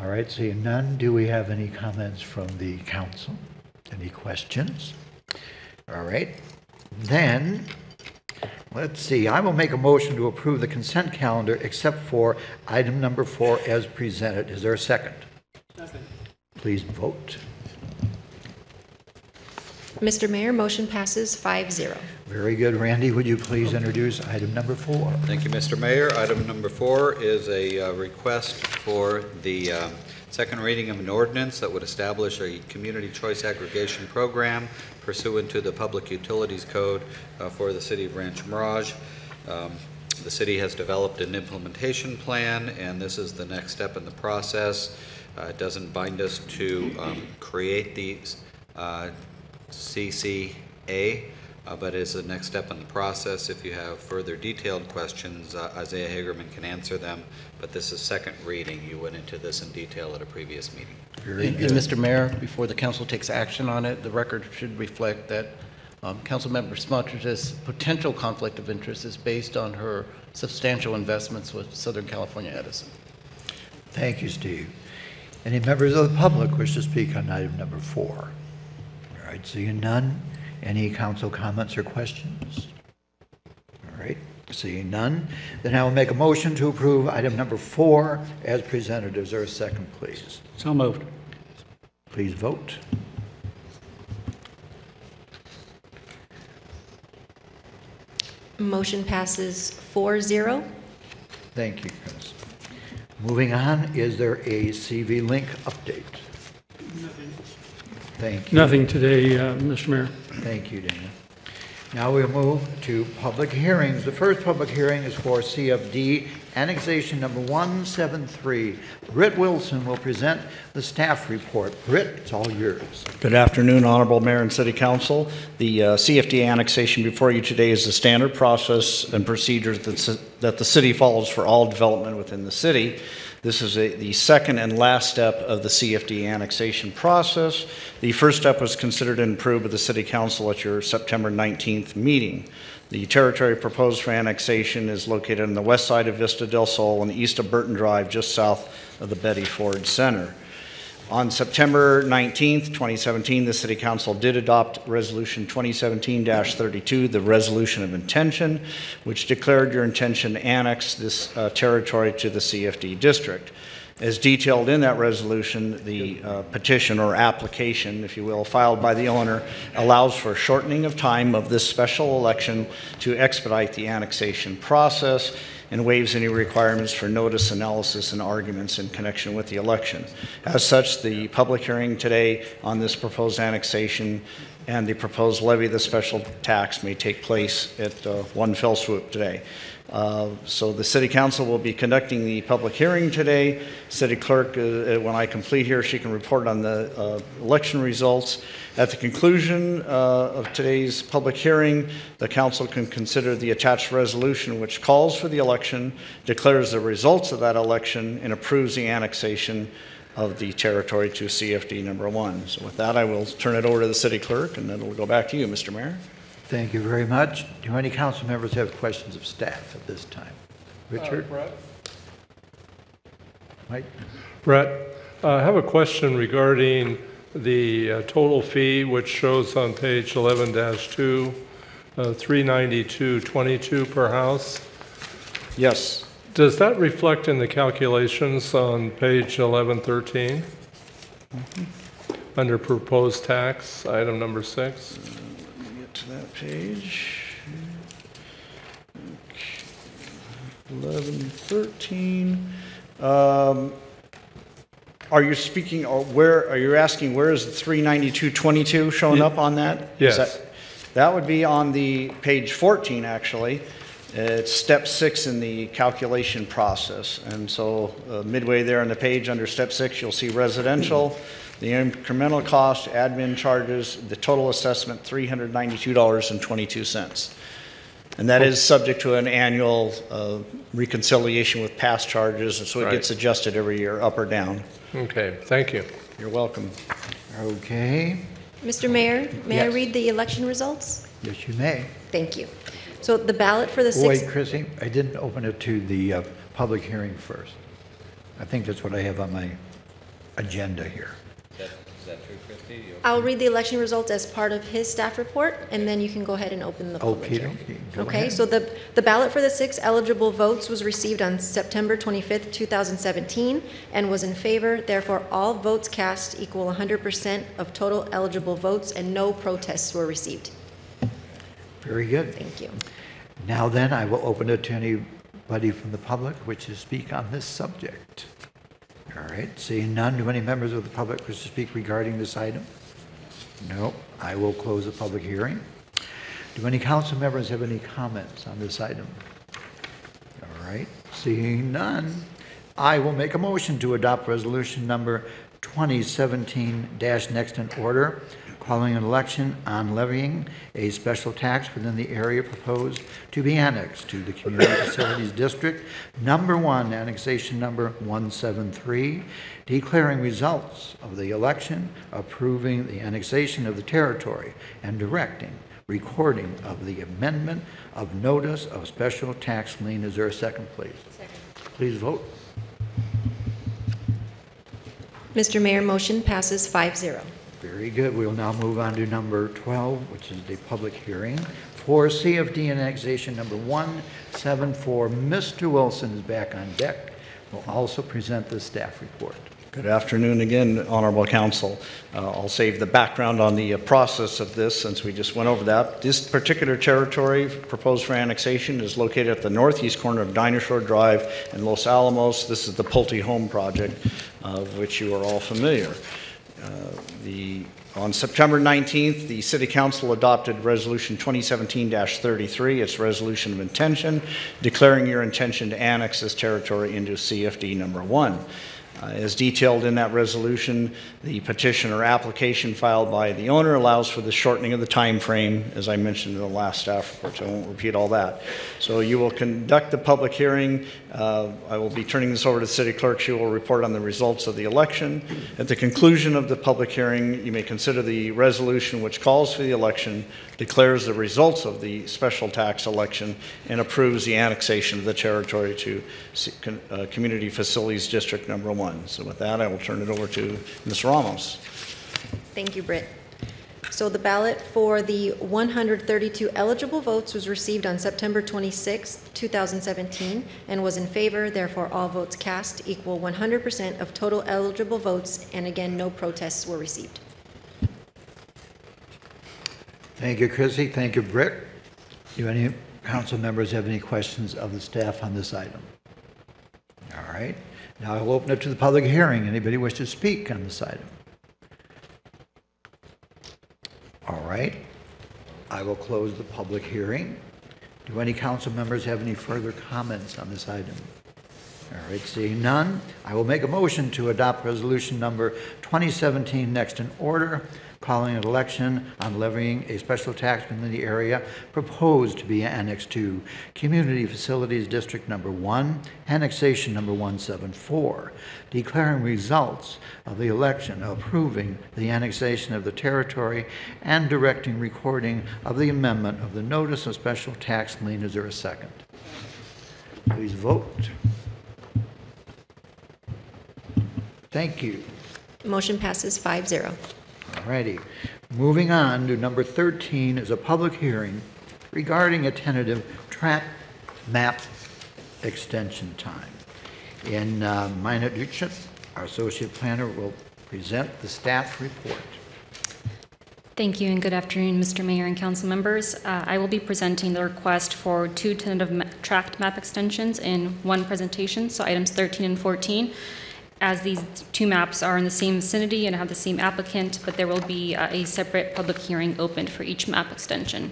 All right, seeing none, do we have any comments from the council? Any questions? All right, then, let's see, I will make a motion to approve the consent calendar except for item number four as presented. Is there a second? Please vote. Mr. Mayor, motion passes 5-0. Very good. Randy, would you please introduce item number four? Thank you, Mr. Mayor. Item number four is a uh, request for the um, second reading of an ordinance that would establish a community choice aggregation program pursuant to the Public Utilities Code uh, for the city of Rancho Mirage. Um, The city has developed an implementation plan, and this is the next step in the process. Uh, It doesn't bind us to um, create the uh, CCA, uh, but is the next step in the process. If you have further detailed questions, uh, Isaiah Hagerman can answer them, but this is second reading. You went into this in detail at a previous meeting. Very And, good. and Mr. Mayor, before the council takes action on it, the record should reflect that um, Councilmember Smotrich's potential conflict of interest is based on her substantial investments with Southern California Edison. Thank you, Steve. Any members of the public wish to speak on item number four? All right, seeing none. Any council comments or questions? All right, seeing none. Then I will make a motion to approve item number four as presented. Is there a second, please? So moved. Please vote. Motion passes 4-0. Thank you, Chris. Moving on, is there a CV Link update? Thank you. Nothing today, uh, Mr. Mayor. Thank you, Dana. Now we'll move to public hearings. The first public hearing is for CFD Annexation Number 173. Britt Wilson will present the staff report. Britt, it's all yours. Good afternoon, Honorable Mayor and City Council. The uh, CFD annexation before you today is the standard process and procedures that that the city follows for all development within the city. This is a- the second and last step of the CFD annexation process. The first step was considered and approved by the City Council at your September 19th meeting. The territory proposed for annexation is located on the west side of Vista del Sol and east of Burton Drive, just south of the Betty Ford Center. On September 19th, 2017, the City Council did adopt Resolution 2017-32, the Resolution of Intention, which declared your intention to annex this uh, territory to the CFD district. As detailed in that resolution, the uh, petition or application, if you will, filed by the owner allows for shortening of time of this special election to expedite the annexation process and waives any requirements for notice, analysis, and arguments in connection with the election. As such, the public hearing today on this proposed annexation and the proposed levy of the special tax may take place at uh, one fell swoop today. Uh, So the city council will be conducting the public hearing today. City clerk, uh, uh, when I complete here, she can report on the uh, election results. At the conclusion uh, of today's public hearing, the council can consider the attached resolution which calls for the election, declares the results of that election, and approves the annexation of the territory to CFD number one. So with that, I will turn it over to the city clerk, and then it'll go back to you, Mr. Mayor. Thank you very much. Do any council members have questions of staff at this time? Richard? Brett? Mike? Brett, uh, I have a question regarding the uh, total fee, which shows on page 11-2, uh, 392.22 per house. Yes. Does that reflect in the calculations on page 1113? Under proposed tax, item number six? Let me get to that page. Eleven, thirteen. Um, Are you speaking, or where, are you asking, where is the three ninety-two twenty-two showing up on that? Is Yes. that- That would be on the page fourteen, actually. It's step six in the calculation process. And so uh, midway there on the page, under step six, you'll see residential, the incremental cost, admin charges, the total assessment, $392.22. And that is subject to an annual uh, reconciliation with past charges, and so it Right. gets adjusted every year, up or down. Okay, thank you. You're welcome. Okay. Mr. Mayor, may I Yes. read the election results? Yes, you may. Thank you. So the ballot for the sixth... Wait, Chrissy, I didn't open it to the uh, public hearing first. I think that's what I have on my agenda here. Is that, is that true, Christie? I'll read the election results as part of his staff report, and then you can go ahead and open the public Okay, hearing. okay, go Okay, ahead. so the, the ballot for the six eligible votes was received on September 25th, 2017, and was in favor. Therefore, all votes cast equal 100% of total eligible votes, and no protests were received. Very good. Thank you. Now then, I will open it to anybody from the public which to speak on this subject. All right, seeing none, do any members of the public wish to speak regarding this item? No, I will close the public hearing. Do any council members have any comments on this item? All right, seeing none, I will make a motion to adopt resolution number 2017-next in order, calling an election on levying a special tax within the area proposed to be annexed to the Community Facilities District Number One, annexation number 173, declaring results of the election, approving the annexation of the territory, and directing recording of the amendment of notice of special tax lien. Is there a second, please? Second. Please vote. Mr. Mayor, motion passes 5-0. Very good. We'll now move on to number 12, which is the public hearing for CFD annexation number 174. Mr. Wilson is back on deck. We'll also present the staff report. Good afternoon again, Honorable Council. Uh, I'll save the background on the uh, process of this since we just went over that. This particular territory proposed for annexation is located at the northeast corner of Dinah Shore Drive in Los Alamos. This is the Pulte Home Project, uh, of which you are all familiar. Uh, The, on September 19th, the City Council adopted Resolution 2017-33, its resolution of intention, declaring your intention to annex this territory into CFD number one. Uh, As detailed in that resolution, the petition or application filed by the owner allows for the shortening of the time frame, as I mentioned in the last staff report, so I won't repeat all that. So you will conduct the public hearing. Uh, I will be turning this over to the city clerk. She will report on the results of the election. At the conclusion of the public hearing, you may consider the resolution which calls for the election, declares the results of the special tax election, and approves the annexation of the territory to uh, Community Facilities District Number One. So with that, I will turn it over to Ms. Ramos. Thank you, Britt. So the ballot for the 132 eligible votes was received on September 26, 2017, and was in favor. Therefore, all votes cast equal 100% of total eligible votes, and again, no protests were received. Thank you, Chrissy. Thank you, Britt. Do any council members have any questions of the staff on this item? All right. Now I'll open it to the public hearing. Anybody wish to speak on this item? All right. I will close the public hearing. Do any council members have any further comments on this item? All right, seeing none, I will make a motion to adopt resolution number 2017 next in order, calling an election on levying a special tax within the area proposed to be annexed to Community Facilities District Number 1, annexation number 174, declaring results of the election, approving the annexation of the territory, and directing recording of the amendment of the notice of special tax lien. Is there a second? Please vote. Thank you. Motion passes 5-0. All righty. Moving on to number 13 is a public hearing regarding a tentative track map extension time. In uh, Dixit, our associate planner will present the staff report. Thank you and good afternoon, Mr. Mayor and council members. Uh, I will be presenting the request for two tentative ma- tract map extensions in one presentation, so items 13 and 14. As these two maps are in the same vicinity and have the same applicant, but there will be uh, a separate public hearing opened for each map extension.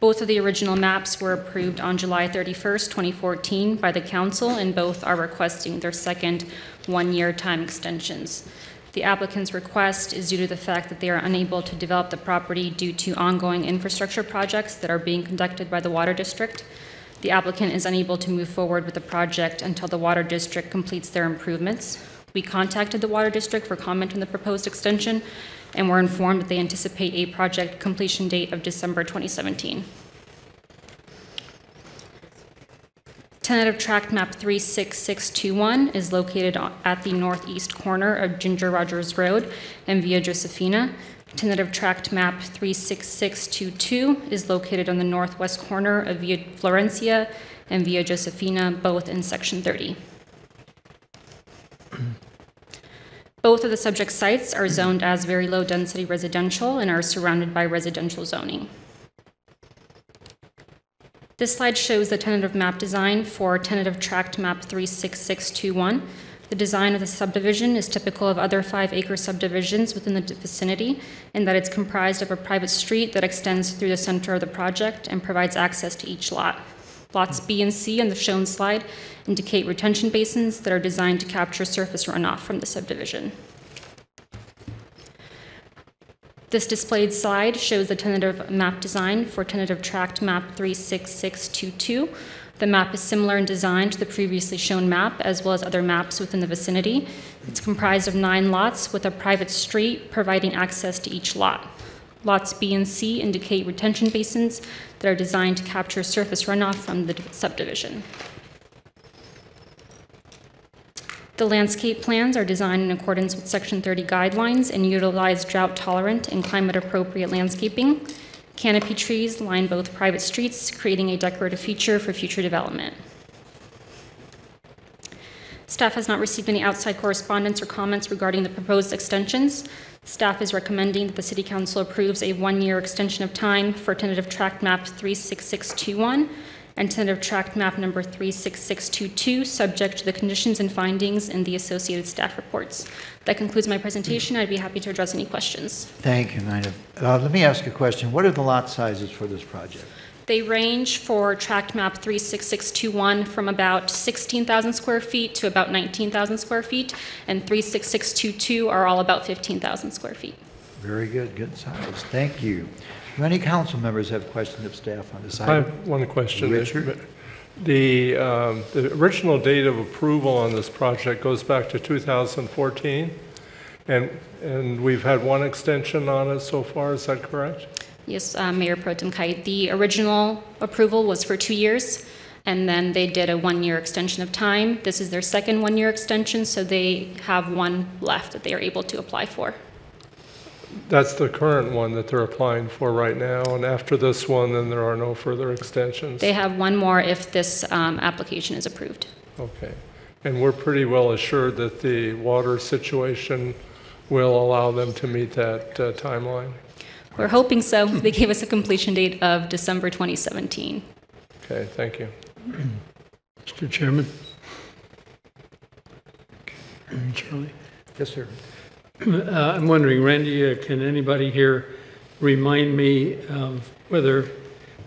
Both of the original maps were approved on July 31st, 2014 by the council, and both are requesting their second one-year time extensions. The applicant's request is due to the fact that they are unable to develop the property due to ongoing infrastructure projects that are being conducted by the Water District. The applicant is unable to move forward with the project until the Water District completes their improvements. We contacted the Water District for comment on the proposed extension and were informed that they anticipate a project completion date of December 2017. Tentative tract map 36621 is located at the northeast corner of Ginger Rogers Road and Via Josefina. Tentative tract map 36622 is located on the northwest corner of Via Florencia and Via Josefina, both in section 30. Both of the subject sites are zoned as very low-density residential and are surrounded by residential zoning. This slide shows the tentative map design for tentative tract map 36621. The design of the subdivision is typical of other five-acre subdivisions within the vicinity in that it's comprised of a private street that extends through the center of the project and provides access to each lot. Lots B and C on the shown slide indicate retention basins that are designed to capture surface runoff from the subdivision. This displayed slide shows the tentative map design for tentative tract map 36622. The map is similar in design to the previously shown map, as well as other maps within the vicinity. It's comprised of nine lots with a private street providing access to each lot. Lots B and C indicate retention basins that are designed to capture surface runoff from the subdivision. The landscape plans are designed in accordance with Section 30 guidelines and utilize drought-tolerant and climate-appropriate landscaping. Canopy trees line both private streets, creating a decorative feature for future development. Staff has not received any outside correspondence or comments regarding the proposed extensions. Staff is recommending that the City Council approves a one-year extension of time for tentative tract map 36621 and tentative tract map number 36622, subject to the conditions and findings in the associated staff reports. That concludes my presentation. I'd be happy to address any questions. Thank you, Nina. Uh, Let me ask a question. What are the lot sizes for this project? They range for tract map 36621 from about 16,000 square feet to about 19,000 square feet, and 36622 are all about 15,000 square feet. Very good, good size. Thank you. Do any council members have questions of staff on this I have one question. Richard? The, um, the original date of approval on this project goes back to 2014, and, and we've had one extension on it so far, is that correct? Yes, uh, Mayor Pro Tem Kite, the original approval was for two years, and then they did a one-year extension of time. This is their second one-year extension, so they have one left that they are able to apply for. That's the current one that they're applying for right now, and after this one, then there are no further extensions? They have one more if this um, application is approved. Okay. And we're pretty well assured that the water situation will allow them to meet that uh, timeline? We're hoping so. They gave us a completion date of December 2017. Okay, thank you. Mr. Chairman? Charlie? Yes, sir. Uh, I'm wondering, Randy, uh, can anybody here remind me of whether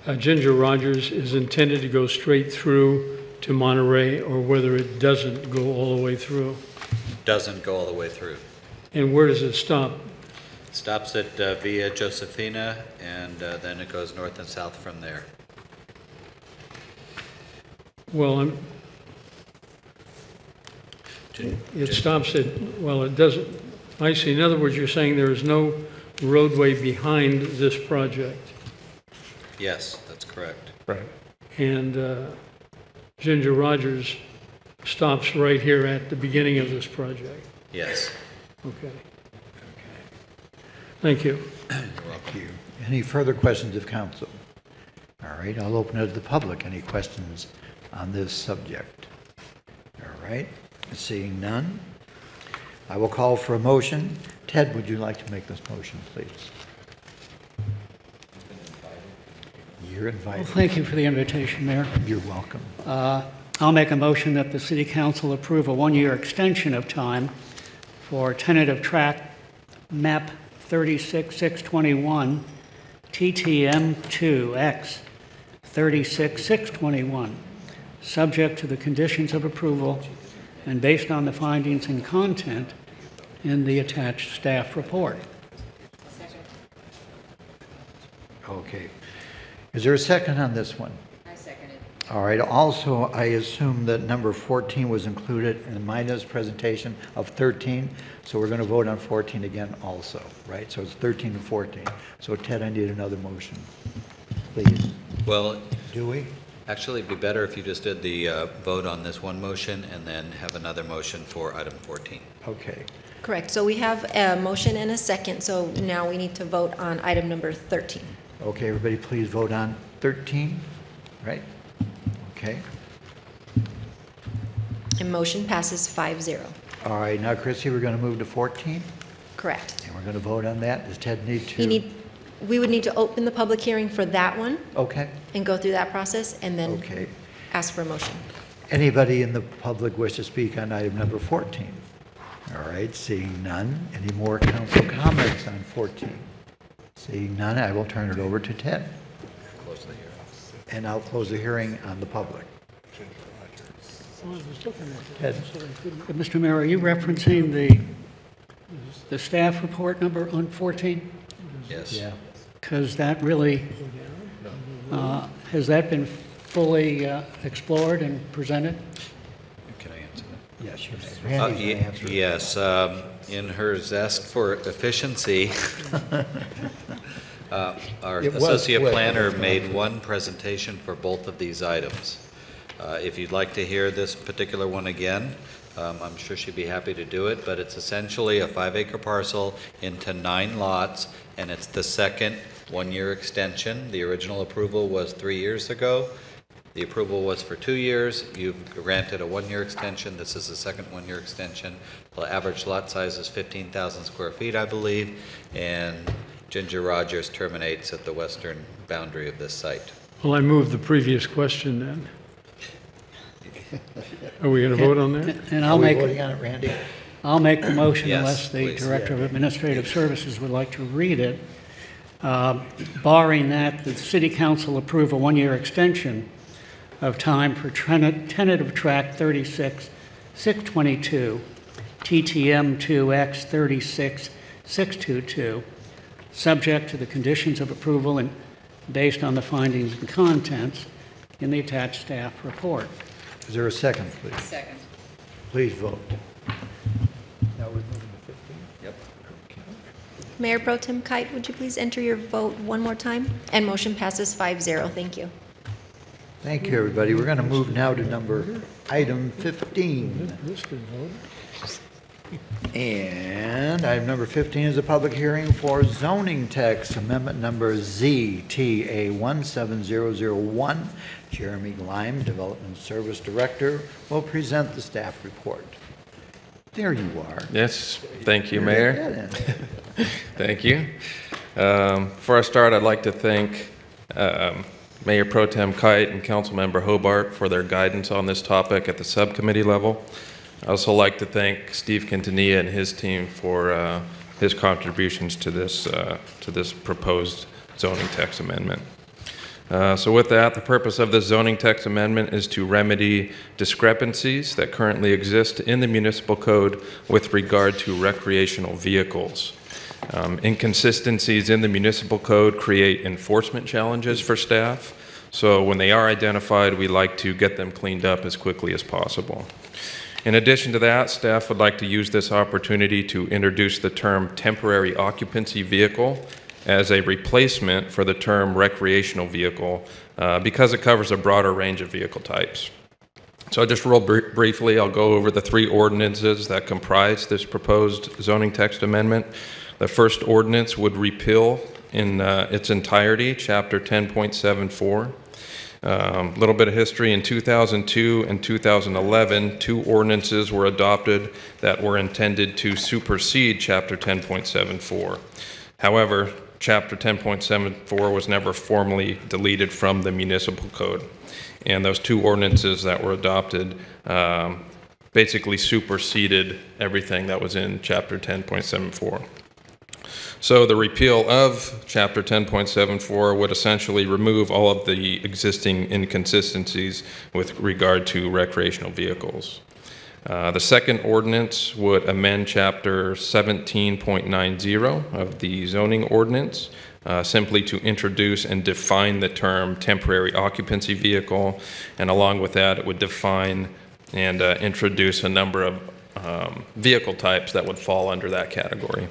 uh, Ginger Rogers is intended to go straight through to Monterey or whether it doesn't go all the way through? Doesn't go all the way through. And where does it stop? Stops at uh, Via Josefina, and uh, then it goes north and south from there. Well, I'm, it stops at, well, it doesn't, I see. In other words, you're saying there is no roadway behind this project? Yes, that's correct. Right. And uh, Ginger Rogers stops right here at the beginning of this project? Yes. Okay. Thank you. Thank you. Any further questions of council? All right, I'll open it to the public. Any questions on this subject? All right, seeing none, I will call for a motion. Ted, would you like to make this motion, please? You're Well, invited. thank you for the invitation, Mayor. You're welcome. Uh, I'll make a motion that the City Council approve a one-year extension of time for tentative track map 36621, TTM2X 36621, subject to the conditions of approval and based on the findings and content in the attached staff report. Okay. Is there a second on this one? I second it. All right, also, I assume that number 14 was included in Mina's presentation of 13, so we're going to vote on 14 again also, right? So it's 13 and 14. So Ted, I need another motion, please. Well, Do we? Actually, it'd be better if you just did the uh, vote on this one motion and then have another motion for item 14. Okay. Correct. So we have a motion and a second, so now we need to vote on item number 13. Okay, everybody please vote on 13, right? Okay. And motion passes 5-0. All right, now Chrissy, we're going to move to 14, Correct. and we're going to vote on that. Does Ted need to? You need, we would need to open the public hearing for that one Okay, and go through that process and then okay. ask for a motion. Anybody in the public wish to speak on item number 14? All right, seeing none. Any more council comments on 14? Seeing none, I will turn it over to Ted. Close the hearing. And I'll close the hearing on the public. Ted? Mr. Mayor, are you referencing the, the staff report number on 14? Yes. Yeah. Because that really, uh, has that been fully uh, explored and presented? Can I answer that? Yes, you may. Uh, Randy's going to answer. Yes, um, in her zest for efficiency, uh, our It was associate quick. planner made one presentation for both of these items. Uh, If you'd like to hear this particular one again, um, I'm sure she'd be happy to do it, but it's essentially a five-acre parcel into nine lots, and it's the second one-year extension. The original approval was three years ago. The approval was for two years. You've granted a one-year extension. This is the second one-year extension. The average lot size is 15,000 square feet, I believe, and Ginger Rogers terminates at the western boundary of this site. Well, I moved the previous question then. Are we going to vote on that? And I'll we make, voting on it, Randy? I'll make the motion Yes, unless the please. Director of Administrative Services would like to read it. Uh, Barring that, the City Council approve a one-year extension of time for tren- tentative track 36, 622, TTM 2X 36, 622, subject to the conditions of approval and based on the findings and contents in the attached staff report. Is there a second, please? Second. Please vote. Now we're moving to 15? Yep. Mayor Pro Tem Kite, would you please enter your vote one more time? And motion passes 5-0. Thank you. Thank you, everybody. We're going to move now to number, item 15. And item number 15 is a public hearing for zoning text amendment number ZTA 17001. Jeremy Gleim, Development Service Director, will present the staff report. There you are. Yes, thank you, You're Mayor. Thank you. Um, Before I start, I'd like to thank um, Mayor Pro Tem Kite and Councilmember Hobart for their guidance on this topic at the subcommittee level. I also like to thank Steve Quintanilla and his team for uh, his contributions to this, uh, to this proposed zoning text amendment. Uh, So with that, the purpose of this zoning text amendment is to remedy discrepancies that currently exist in the municipal code with regard to recreational vehicles. Um, Inconsistencies in the municipal code create enforcement challenges for staff, so when they are identified, we like to get them cleaned up as quickly as possible. In addition to that, staff would like to use this opportunity to introduce the term temporary occupancy vehicle as a replacement for the term recreational vehicle uh, because it covers a broader range of vehicle types. So just real br- briefly, I'll go over the three ordinances that comprise this proposed zoning text amendment. The first ordinance would repeal in uh, its entirety Chapter 10.74. A Um, little bit of history in 2002 and 2011, two ordinances were adopted that were intended to supersede Chapter 10.74. However, Chapter 10.74 was never formally deleted from the municipal code. And those two ordinances that were adopted um, basically superseded everything that was in Chapter 10.74. So the repeal of Chapter 10.74 would essentially remove all of the existing inconsistencies with regard to recreational vehicles. Uh, The second ordinance would amend Chapter 17.90 of the zoning ordinance uh, simply to introduce and define the term temporary occupancy vehicle, and along with that, it would define and uh, introduce a number of um, vehicle types that would fall under that category.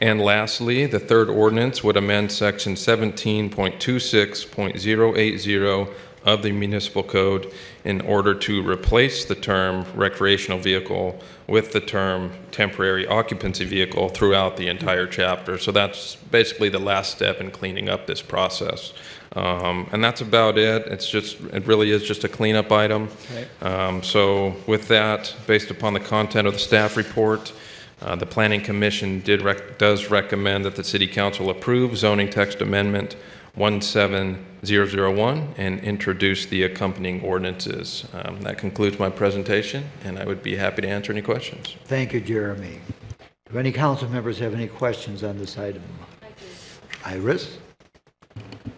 And lastly, the third ordinance would amend section 17.26.080 of the municipal code in order to replace the term recreational vehicle with the term temporary occupancy vehicle throughout the entire chapter. So that's basically the last step in cleaning up this process. Um, and that's about it. It's just, it really is just a cleanup item. Um, so with that, based upon the content of the staff report, uh, the Planning Commission did rec- does recommend that the City Council approve zoning text amendment 17001 and introduce the accompanying ordinances. Um, That concludes my presentation, and I would be happy to answer any questions. Thank you, Jeremy. Do any council members have any questions on this item? Iris?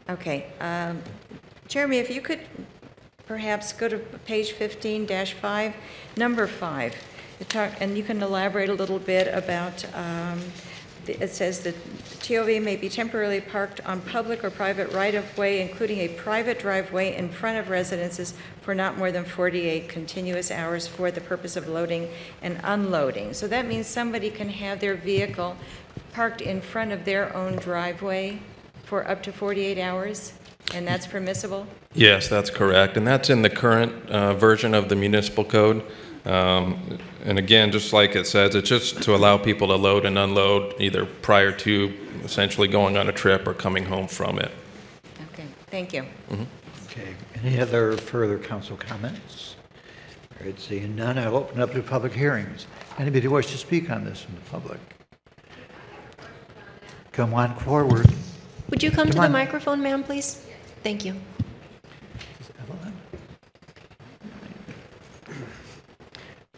Okay. um, Jeremy, if you could perhaps go to page 15-5, number 5. Talk- And you can elaborate a little bit about, um, the- it says that TOV may be temporarily parked on public or private right-of-way, including a private driveway in front of residences for not more than 48 continuous hours for the purpose of loading and unloading. So that means somebody can have their vehicle parked in front of their own driveway for up to 48 hours, and that's permissible? Yes, that's correct, and that's in the current uh, version of the municipal code. Um, And again, just like it says, it's just to allow people to load and unload either prior to essentially going on a trip or coming home from it. Okay, thank you. Mhm. Okay. Any other further council comments? All right, seeing none, I'll open up to public hearings. Anybody wish to speak on this from the public? Come on forward. Would you come to Come the on. microphone, ma'am, please? Thank you.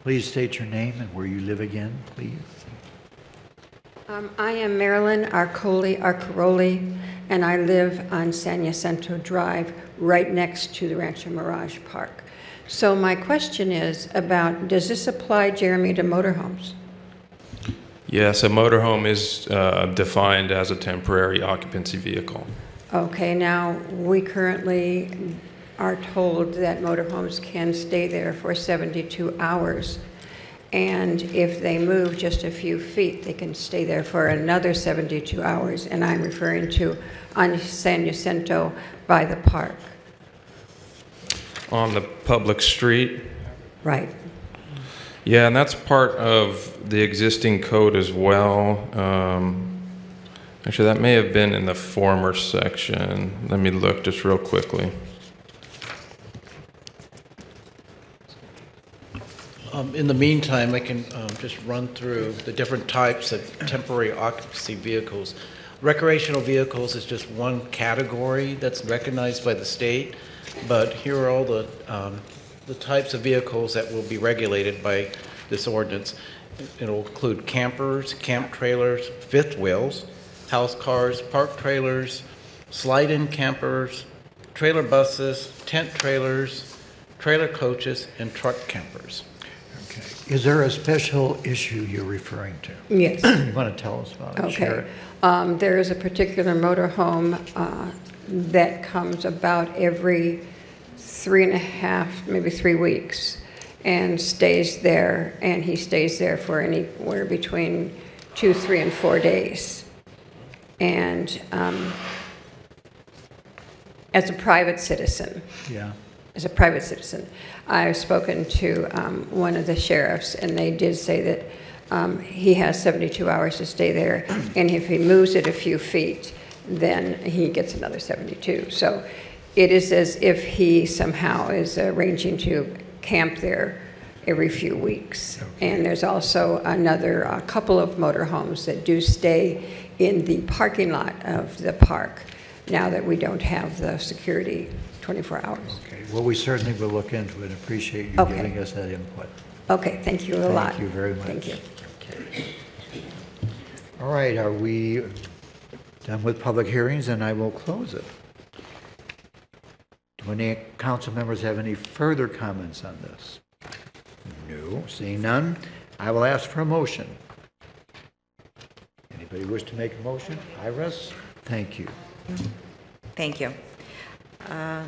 Please state your name and where you live again, please. Um, I am Marilyn Arcoli Arcaroli, and I live on San Jacinto Drive, right next to the Rancho Mirage Park. So my question is about, does this apply, Jeremy, to motorhomes? Yes, a motorhome is uh, defined as a temporary occupancy vehicle. Okay, now, we currently are told that motorhomes can stay there for 72 hours. And if they move just a few feet, they can stay there for another 72 hours. And I'm referring to on San Jacinto by the park. On the public street, Right. Yeah, and that's part of the existing code as well. Um, Actually, that may have been in the former section. Let me look just real quickly. Um, In the meantime, I can um, just run through the different types of temporary occupancy vehicles. Recreational vehicles is just one category that's recognized by the state, but here are all the, um, the types of vehicles that will be regulated by this ordinance. It'll include campers, camp trailers, fifth wheels, house cars, park trailers, slide-in campers, trailer buses, tent trailers, trailer coaches, and truck campers. Is there a special issue you're referring to? Yes. You want to tell us about it? Share Okay. it. Um, There is a particular motorhome uh, that comes about every three and a half, maybe three weeks, and stays there, and he stays there for anywhere between two, three, and four days. And um, as a private citizen, Yeah. As a private citizen. I've spoken to um, one of the sheriffs, and they did say that um, he has 72 hours to stay there, and if he moves it a few feet, then he gets another 72. So it is as if he somehow is arranging to camp there every few weeks. And there's also another uh, couple of motorhomes that do stay in the parking lot of the park now that we don't have the security 24 hours. Okay, well, we certainly will look into it and appreciate you Okay. giving us that input. Okay, thank you a lot. Thank you very much. Thank you. All right, are we done with public hearings? And I will close it. Do any council members have any further comments on this? No, seeing none, I will ask for a motion. Anybody wish to make a motion? Iris? Thank you. Thank you. Uh,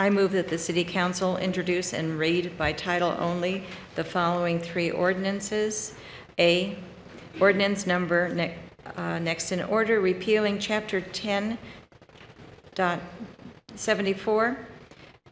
I move that the city council introduce and read by title only the following three ordinances. A, ordinance number, ne- uh, next in order, repealing Chapter 10 dot 74,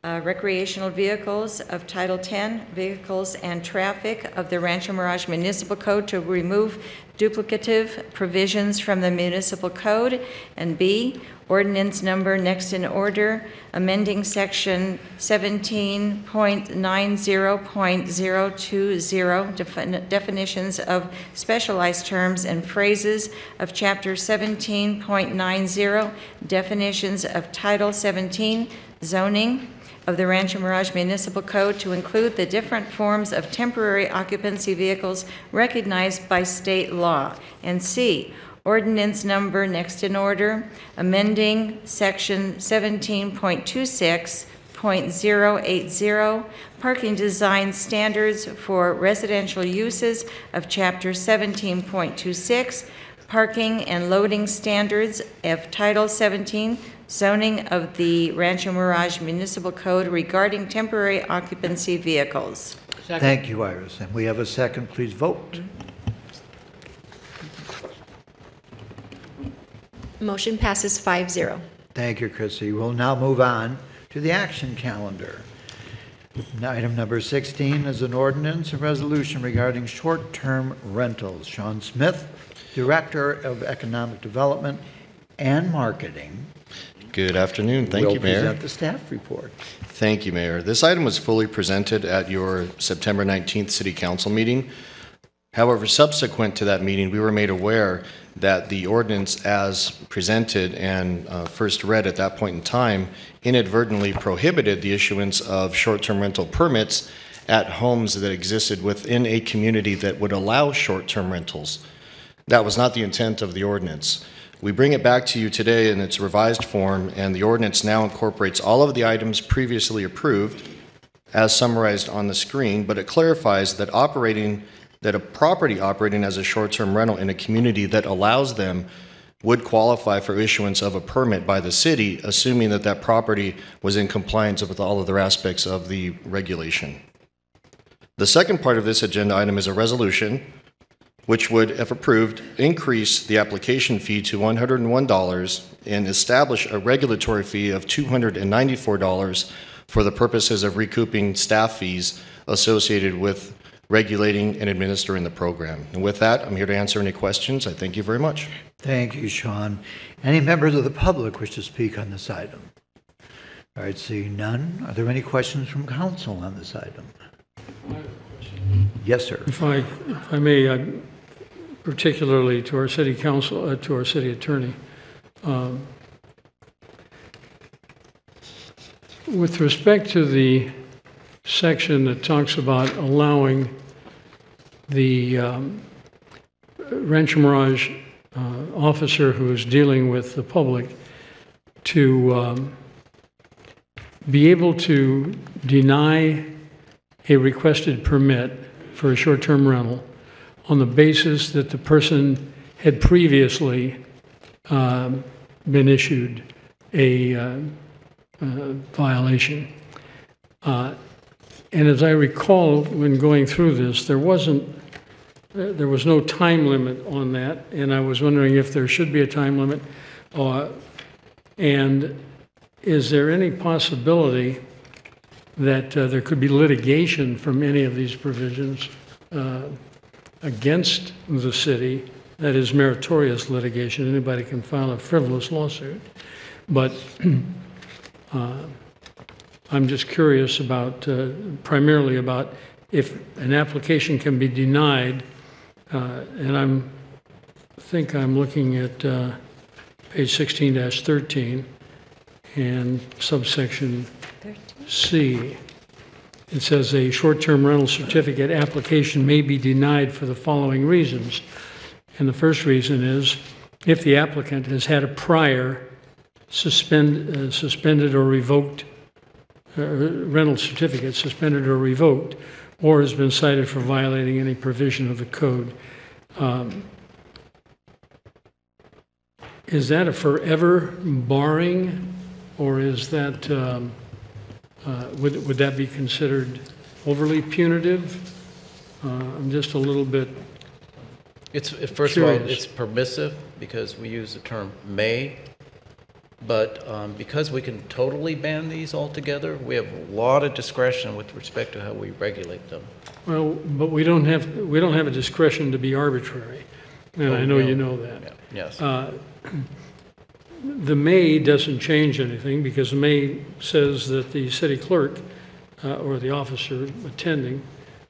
uh, recreational vehicles of Title 10, vehicles and traffic of the Rancho Mirage Municipal Code to remove duplicative provisions from the municipal code. And B, ordinance number next in order, amending section 17.90.020, defin- definitions of specialized terms and phrases of chapter 17.90, definitions of Title 17, zoning, of the Rancho Mirage Municipal Code to include the different forms of temporary occupancy vehicles recognized by state law. And C, ordinance number next in order, amending section 17.26.080, parking design standards for residential uses of chapter 17.26, parking and loading standards of Title 17, zoning of the Rancho Mirage Municipal Code regarding temporary occupancy vehicles. Thank you, Iris. And we have a second, please vote. Motion passes 5-0. Thank you, Chrissy. We'll now move on to the action calendar. Item number 16 is an ordinance and resolution regarding short-term rentals. Sean Smith, Director of Economic Development and Marketing, Good afternoon. Thank will you, Mayor. present the staff report. Thank you, Mayor. This item was fully presented at your September 19th City Council meeting. However, subsequent to that meeting, we were made aware that the ordinance as presented and uh, first read at that point in time inadvertently prohibited the issuance of short-term rental permits at homes that existed within a community that would allow short-term rentals. That was not the intent of the ordinance. We bring it back to you today in its revised form, and the ordinance now incorporates all of the items previously approved as summarized on the screen, but it clarifies that operating, that a property operating as a short-term rental in a community that allows them would qualify for issuance of a permit by the city, assuming that that property was in compliance with all other aspects of the regulation. The second part of this agenda item is a resolution which would, if approved, increase the application fee to $101 and establish a regulatory fee of $294 for the purposes of recouping staff fees associated with regulating and administering the program. And with that, I'm here to answer any questions. I thank you very much. Thank you, Sean. Any members of the public wish to speak on this item? All right, seeing none, are there any questions from council on this item? Yes, sir. If I, if I may, I- particularly to our city council, uh, to our city attorney, um, with respect to the section that talks about allowing the um, Rancho Mirage uh, officer who is dealing with the public to um, be able to deny a requested permit for a short-term rental on the basis that the person had previously um, been issued a uh, uh, violation. Uh, And as I recall, when going through this, there wasn't, there there was no time limit on that, and I was wondering if there should be a time limit. uh, And is there any possibility that uh, there could be litigation from any of these provisions uh, against the city, that is meritorious litigation, anybody can file a frivolous lawsuit. But uh, I'm just curious about, uh, primarily about if an application can be denied, uh, and I'm, think I'm looking at uh, page 16-13 and subsection C. It says a short-term rental certificate application may be denied for the following reasons. And the first reason is if the applicant has had a prior suspend, uh, suspended or revoked uh, rental certificate, suspended or revoked, or has been cited for violating any provision of the code. Um, Is that a forever barring, or is that, um, uh, would, would that be considered overly punitive? Uh, I'm just a little bit It's, first of all, Curious. it's permissive because we use the term may. But um, because we can totally ban these altogether, we have a lot of discretion with respect to how we regulate them. Well, but we don't have, we don't have a discretion to be arbitrary, and I Oh, know no. you know that. Yes. Uh, The may doesn't change anything, because the may says that the city clerk, uh, or the officer attending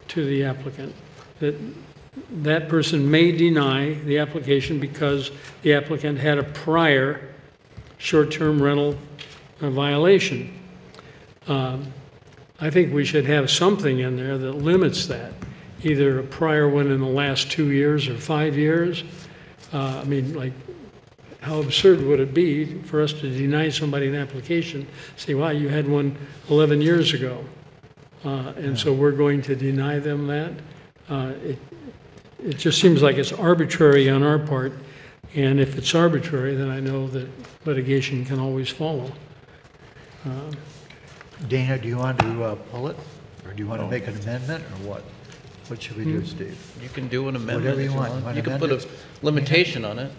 to the applicant, that that person may deny the application because the applicant had a prior short-term rental uh, violation. Um, I think we should have something in there that limits that, either a prior one in the last two years or five years. Uh, I mean, like, how absurd would it be for us to deny somebody an application, say, wow, you had one 11 years ago, uh, and so we're going to deny them that? Uh, It it just seems like it's arbitrary on our part, and if it's arbitrary, then I know that litigation can always follow. Uh, Dana, do you want to uh, pull it? Or do you want to make an amendment, or what? What should we do, Hmm. Steve? You can do an amendment Whatever if you you want. want. Want You can put a limitation on it.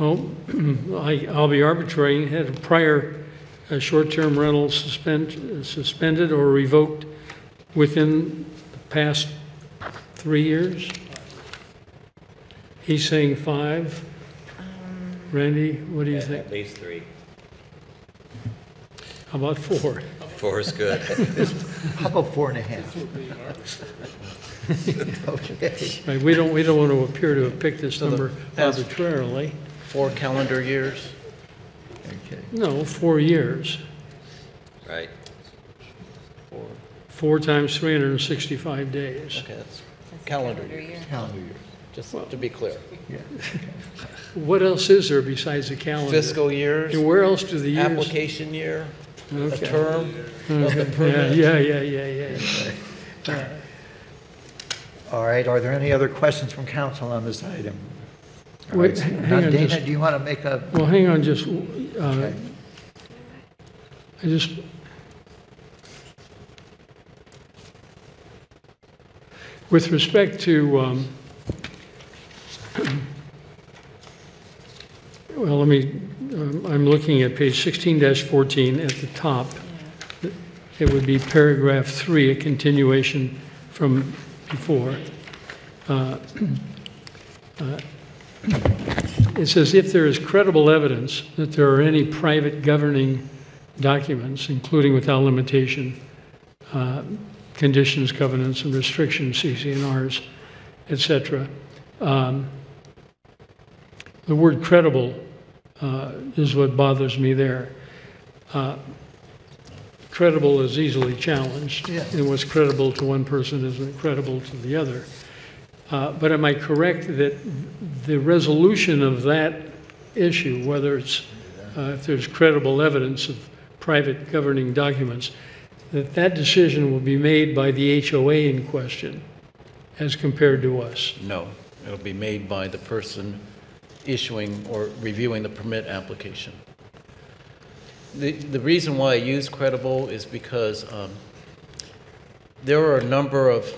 Oh, I, I'll be arbitrary, had a prior uh, short-term rental suspend, suspended or revoked within the past three years? He's saying five. Randy, what do you think? At least three. How about four? Four is good. How about four and a half? Okay. Right, we don't, we don't want to appear to have picked this So number past- arbitrarily. Four calendar years. Okay, No, four years. Right. Four Four times 365 days. Okay, that's calendar years. Calendar years. Just to be clear. What else is there besides the calendar? Fiscal years. And where else do the years? Application year, a Okay. term of the Okay, permit. Yeah, yeah, yeah, yeah, yeah. All right, are there any other questions from council on this item? All Wait, right, hang now, on Dana, just- do you want to make a, Well, hang on, just, uh, I just, with respect to, um, well, let me, um, I'm looking at page 16-14 at the top. It would be paragraph three, a continuation from before. Uh, uh, it says, if there is credible evidence that there are any private governing documents, including without limitation, uh, conditions, covenants, and restrictions, CC&Rs, etc. Um, The word credible uh, is what bothers me there. Uh, Credible is easily challenged. Yeah. And what's credible to one person isn't credible to the other. Uh, But am I correct that the resolution of that issue, whether it's, uh, if there's credible evidence of private governing documents, that that decision will be made by the HOA in question as compared to us? No, it'll be made by the person issuing or reviewing the permit application. The, the reason why I use credible is because um, there are a number of,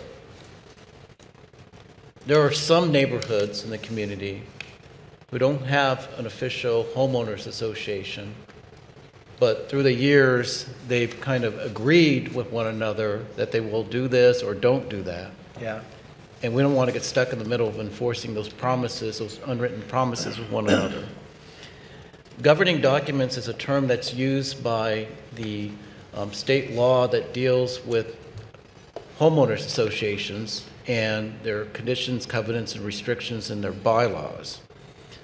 there are some neighborhoods in the community who don't have an official homeowners association, but through the years, they've kind of agreed with one another that they will do this or don't do that. yeah, And we don't want to get stuck in the middle of enforcing those promises, those unwritten promises with one another. Governing documents is a term that's used by the um, state law that deals with homeowners associations and their conditions, covenants, and restrictions in their bylaws.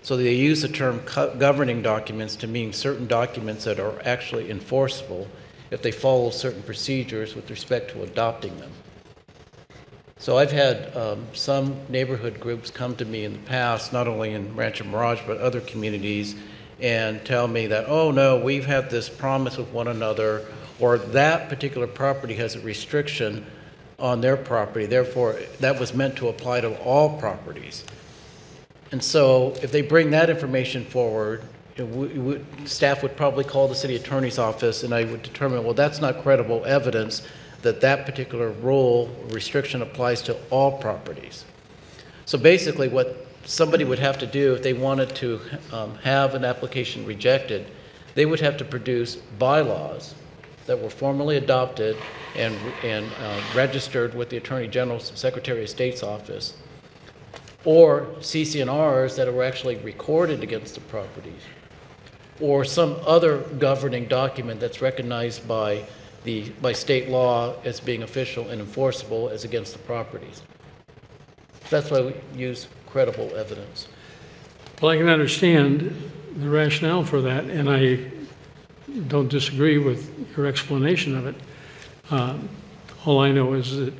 So they use the term co- governing documents to mean certain documents that are actually enforceable if they follow certain procedures with respect to adopting them. So I've had um, some neighborhood groups come to me in the past, not only in Rancho Mirage, but other communities, and tell me that, oh, no, we've had this promise with one another, or that particular property has a restriction on their property, therefore, that was meant to apply to all properties. And so if they bring that information forward, staff would probably call the city attorney's office, and I would determine, well, that's not credible evidence that that particular rule, restriction applies to all properties. So basically, what somebody would have to do if they wanted to um, have an application rejected, they would have to produce bylaws that were formally adopted and, and uh, registered with the Attorney General's Secretary of State's office, or CC&Rs that were actually recorded against the properties, or some other governing document that's recognized by the, by state law as being official and enforceable as against the properties. That's why we use credible evidence. Well, I can understand the rationale for that, and I don't disagree with your explanation of it. Um, All I know is that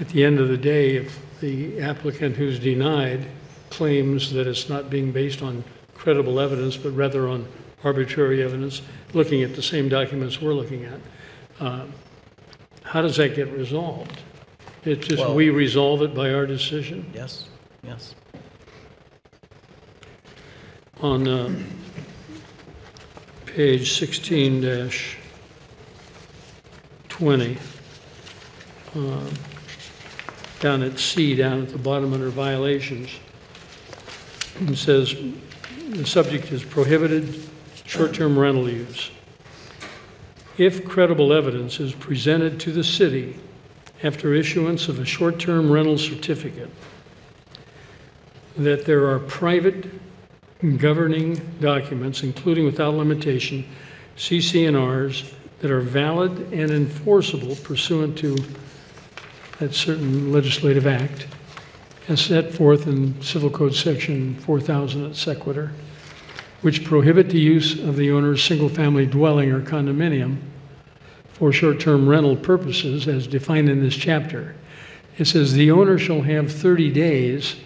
at the end of the day, if the applicant who's denied claims that it's not being based on credible evidence, but rather on arbitrary evidence, looking at the same documents we're looking at, uh, how does that get resolved? It's just Well- we resolve it by our decision? Yes, yes. On uh, page 16-20, uh, down at C, down at the bottom under violations, it says, the subject is prohibited short-term rental use. If credible evidence is presented to the city after issuance of a short-term rental certificate, that there are private governing documents, including without limitation, CC&Rs that are valid and enforceable pursuant to that certain legislative act, as set forth in Civil Code Section 4000 et sequitur, which prohibit the use of the owner's single-family dwelling or condominium for short-term rental purposes as defined in this chapter. It says the owner shall have 30 days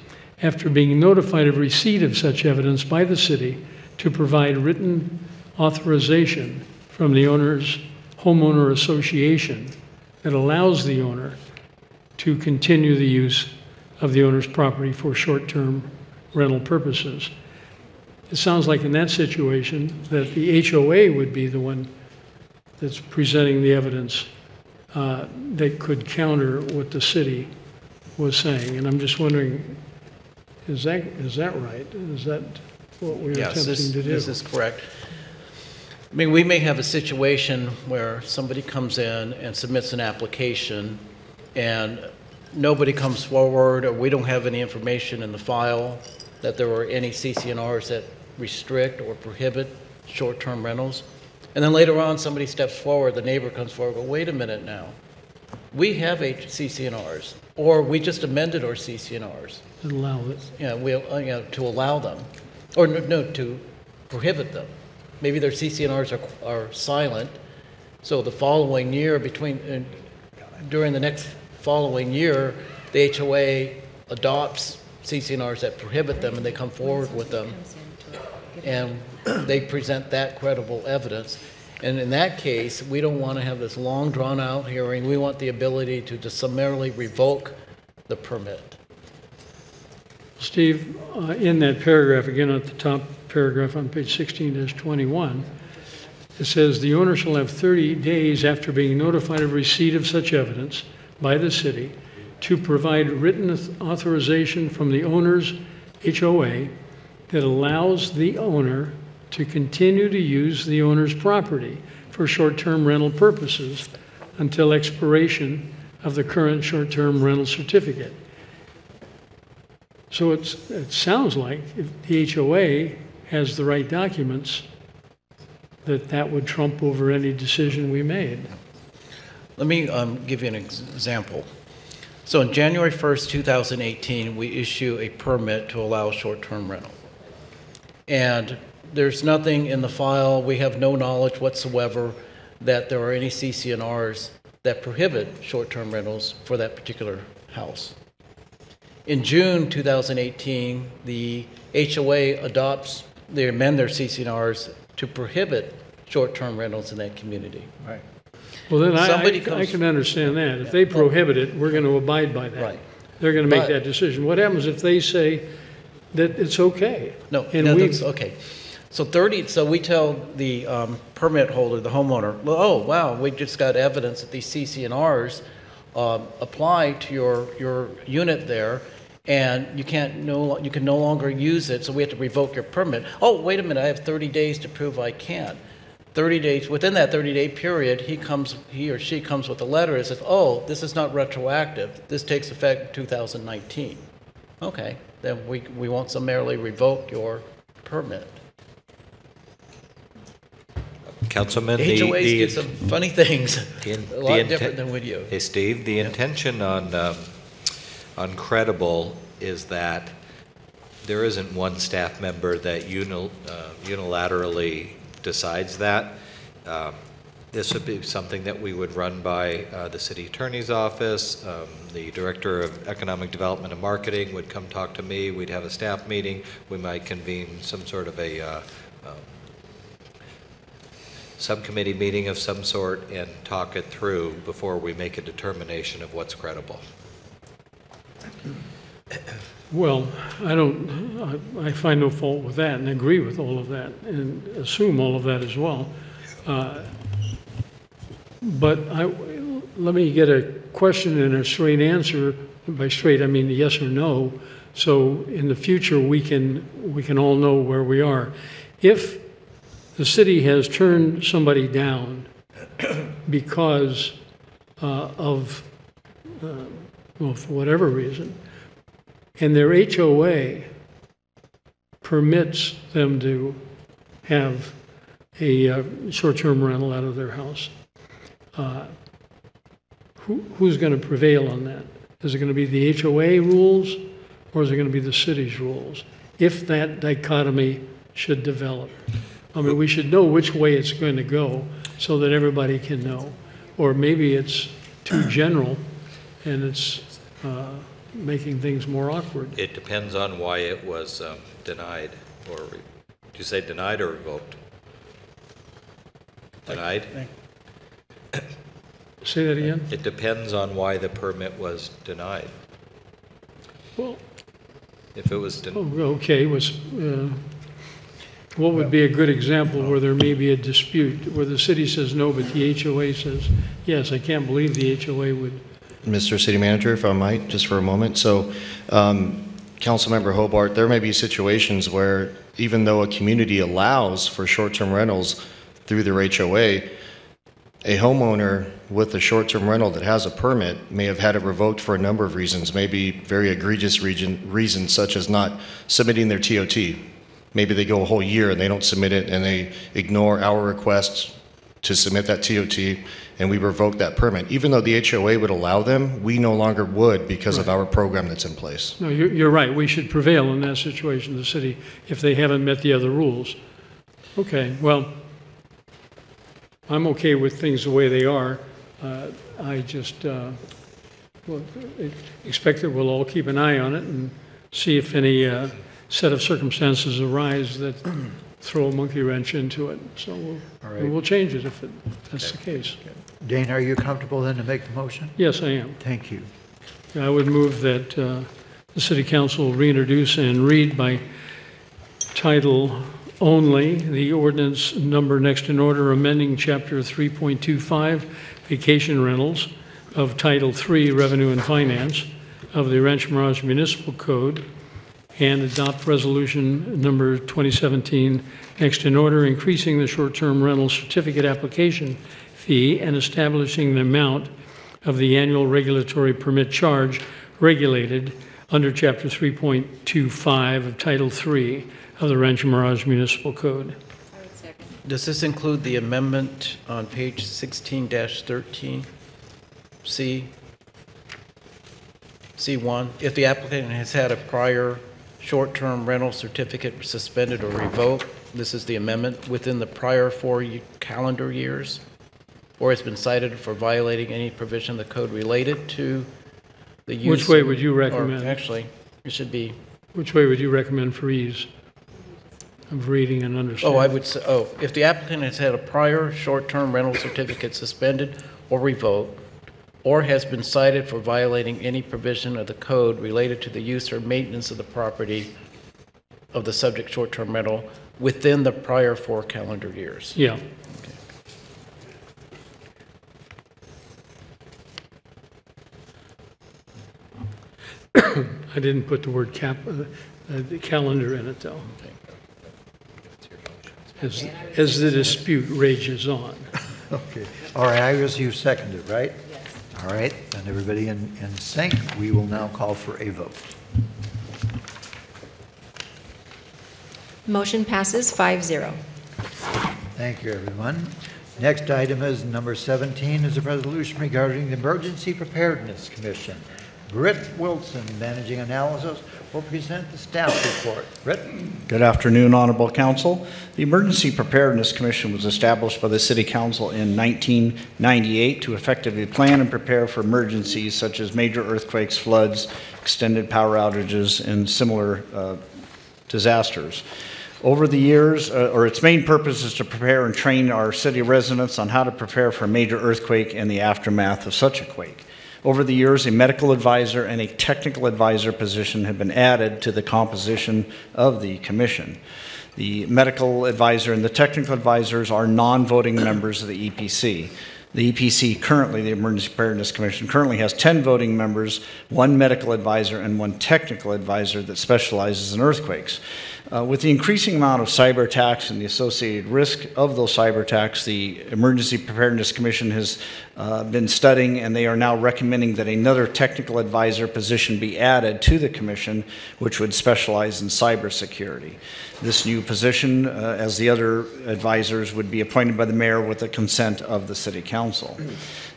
after being notified of receipt of such evidence by the city to provide written authorization from the owner's homeowner association that allows the owner to continue the use of the owner's property for short-term rental purposes. It sounds like in that situation that the HOA would be the one that's presenting the evidence uh, that could counter what the city was saying. And I'm just wondering, is that, is that right? Is that what we're Yes, attempting this, to do? this is correct. I mean, we may have a situation where somebody comes in and submits an application and nobody comes forward or we don't have any information in the file that there were any CC&Rs that restrict or prohibit short-term rentals. And then later on, somebody steps forward, the neighbor comes forward, go, wait a minute now. We have CC&Rs, or we just amended our CC&Rs. Allow it. Yeah, we, uh, to allow them, or no, no, to prohibit them. Maybe their CC&Rs are, are silent, so the following year, between, uh, during the next following year, the HOA adopts CC&Rs that prohibit them, and they come forward with them, and they present that credible evidence. And in that case, we don't want to have this long, drawn-out hearing. We want the ability to just summarily revoke the permit. Steve, uh, in that paragraph, again at the top paragraph on page 16-21, it says, "The owner shall have 30 days after being notified of receipt of such evidence by the city to provide written authorization from the owner's HOA that allows the owner to continue to use the owner's property for short-term rental purposes until expiration of the current short-term rental certificate." So it's, it sounds like if the HOA has the right documents, that that would trump over any decision we made. Let me um, give you an ex- example. So on January 1st, 2018, we issue a permit to allow short-term rental. And there's nothing in the file, we have no knowledge whatsoever that there are any CC&Rs that prohibit short-term rentals for that particular house. In June 2018, the HOA adopts, they amend their CC&Rs to prohibit short-term rentals in that community. Right. Well, then I, Somebody I- I comes- can understand that. If they prohibit it, we're going to abide by that. Right. They're going to make But- that decision. What happens if they say that it's okay? No, And no, we- that's, okay. So 30, so we tell the um, permit holder, the homeowner, well, oh, wow, we just got evidence that these CC&Rs um, apply to your, your unit there, and you can't no, you can no longer use it, so we have to revoke your permit. Oh, wait a minute, I have 30 days to prove I can. 30 days, within that 30-day period, he comes, he or she comes with a letter that says, oh, this is not retroactive, this takes effect 2019. Okay, then we, we won't summarily revoke your permit. Councilman, the... HOAs the- do some funny things, the a lot different than we do. Hey, Steve, the intention on, um, on credible is that there isn't one staff member that uh, unilaterally decides that. Um, This would be something that we would run by uh, the city attorney's office. Um, The director of economic development and marketing would come talk to me. We'd have a staff meeting. We might convene some sort of a uh, um, subcommittee meeting of some sort and talk it through before we make a determination of what's credible. Well, I don't, I I find no fault with that and agree with all of that and assume all of that as well. Uh, But I, let me get a question and a straight answer. By straight, I mean yes or no. So in the future, we can, we can all know where we are. If the city has turned somebody down because uh, of, uh, well, for whatever reason, and their HOA permits them to have a uh, short-term rental out of their house. Uh, who- Who's going to prevail on that? Is it going to be the HOA rules, or is it going to be the city's rules? If that dichotomy should develop. I mean, we should know which way it's going to go, so that everybody can know. Or maybe it's too general, and it's uh, making things more awkward. It depends on why it was um, denied, or, re- did you say denied or revoked? Denied? Say that again? It depends on why the permit was denied. Well- If it was, den- Oh, Okay, was, uh, what would be a good example where there may be a dispute, where the city says no, but the HOA says, yes, I can't believe the HOA would, Mr. City Manager, if I might, just for a moment. So, um, Councilmember Hobart, there may be situations where even though a community allows for short-term rentals through their HOA, a homeowner with a short-term rental that has a permit may have had it revoked for a number of reasons, maybe very egregious region, reasons such as not submitting their TOT. Maybe they go a whole year and they don't submit it and they ignore our requests to submit that TOT and we revoke that permit. Even though the HOA would allow them, we no longer would because of our program that's in place. no, you're, you're right, we should prevail in that situation, the city, if they haven't met the other rules. Okay, well, I'm okay with things the way they are. Uh, I just, uh, well, expect that we'll all keep an eye on it and see if any uh, set of circumstances arise that throw a monkey wrench into it. So we'll, All right. we'll change it if it, that's the case. Dana, are you comfortable then to make the motion? Yes, I am. Thank you. I would move that uh, the city council reintroduce and read by title only the ordinance number next in order amending Chapter 3.25 Vacation Rentals of Title III Revenue and Finance of the Rancho Mirage Municipal Code and adopt resolution number 2017 next in order increasing the short-term rental certificate application fee and establishing the amount of the annual regulatory permit charge regulated under Chapter 3.25 of Title III of the Rancho Mirage Municipal Code. Does this include the amendment on page 16-13? C? C1, if the applicant has had a prior short-term rental certificate suspended or revoked, this is the amendment, within the prior four calendar years, or has been cited for violating any provision of the code related to the use... Which way would you or recommend? Actually, it should be, Which way would you recommend for ease of reading and understanding? oh, I would say, oh, if the applicant has had a prior short-term rental certificate suspended or revoked, or has been cited for violating any provision of the code related to the use or maintenance of the property of the subject short-term rental within the prior four calendar years. Yeah. I I didn't put the word cap, uh, uh, the calendar in it, though. As, as the dispute rages on. Okay. All right, Iris, you seconded, right? Yes. All right, and everybody in, in sync, we will now call for a vote. Motion passes 5-0. Thank you, everyone. Next item is number 17 is a resolution regarding the Emergency Preparedness Commission. Britt Wilson, Managing Analysis, will present the staff report. Britt? Good afternoon, Honorable Council. The Emergency Preparedness Commission was established by the City Council in 1998 to effectively plan and prepare for emergencies such as major earthquakes, floods, extended power outages, and similar uh, disasters. Over the years, uh, or its main purpose is to prepare and train our city residents on how to prepare for a major earthquake and the aftermath of such a quake. Over the years, a medical advisor and a technical advisor position have been added to the composition of the commission. The medical advisor and the technical advisors are non-voting members of the EPC. The EPC currently, the Emergency Preparedness Commission, currently has 10 voting members, one medical advisor, and one technical advisor that specializes in earthquakes. Uh, with the increasing amount of cyber attacks and the associated risk of those cyber attacks, the Emergency Preparedness Commission has uh, been studying and they are now recommending that another technical advisor position be added to the commission, which would specialize in cybersecurity. This new position, uh, as the other advisors, would be appointed by the mayor with the consent of the city council council.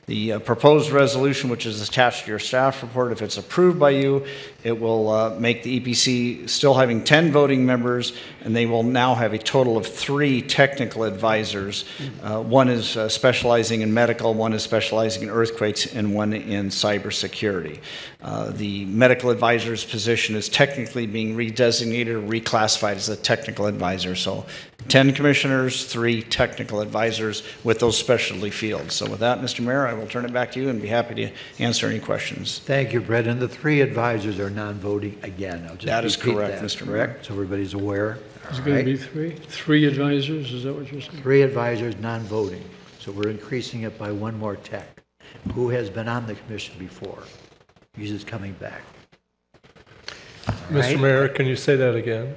The uh, proposed resolution, which is attached to your staff report, if it's approved by you, it will uh, make the EPC still having 10 voting members, and they will now have a total of three technical advisors. Uh, One is uh, specializing in medical, one is specializing in earthquakes, and one in cybersecurity. Uh, The medical advisor's position is technically being redesignated or reclassified as a technical advisor. So 10 commissioners, three technical advisors with those specialty fields. So with that, Mr. Mayor, I will turn it back to you and be happy to answer any questions. Thank you, Brett. And the three advisors are non-voting again. I'll just That is repeat correct, that, Mr. Mayor. Correct, so everybody's aware. Is it All going to be three? Three advisors, is that what you're saying? Three advisors, non-voting. So we're increasing it by one more tech, who has been on the commission before. He's just coming back. All right. Mr. Mayor, can you say that again?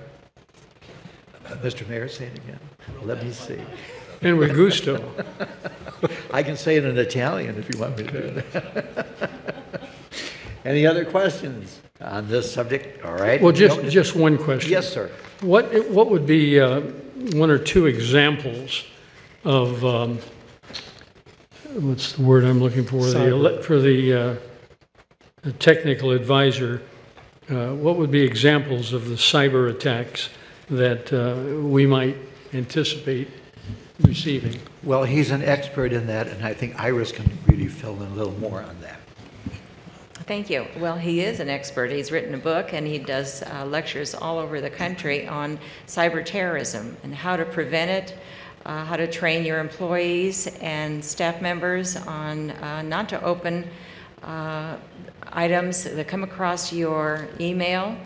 Uh, Mr. Mayor, say it again. Let me see. And with gusto. I can say it in Italian if you want me to do that. Any other questions on this subject? All right. Well, just, No, just one question. Yes, sir. What, what would be uh, one or two examples of, um, what's the word I'm looking for? The ele- For the uh, the technical advisor, uh, what would be examples of the cyber attacks that uh, we might anticipate receiving? Well, he's an expert in that, and I think Iris can really fill in a little more on that. Thank you. Well, he is an expert. He's written a book and he does uh, lectures all over the country on cyber terrorism and how to prevent it, uh, how to train your employees and staff members on uh, not to open uh, items that come across your email,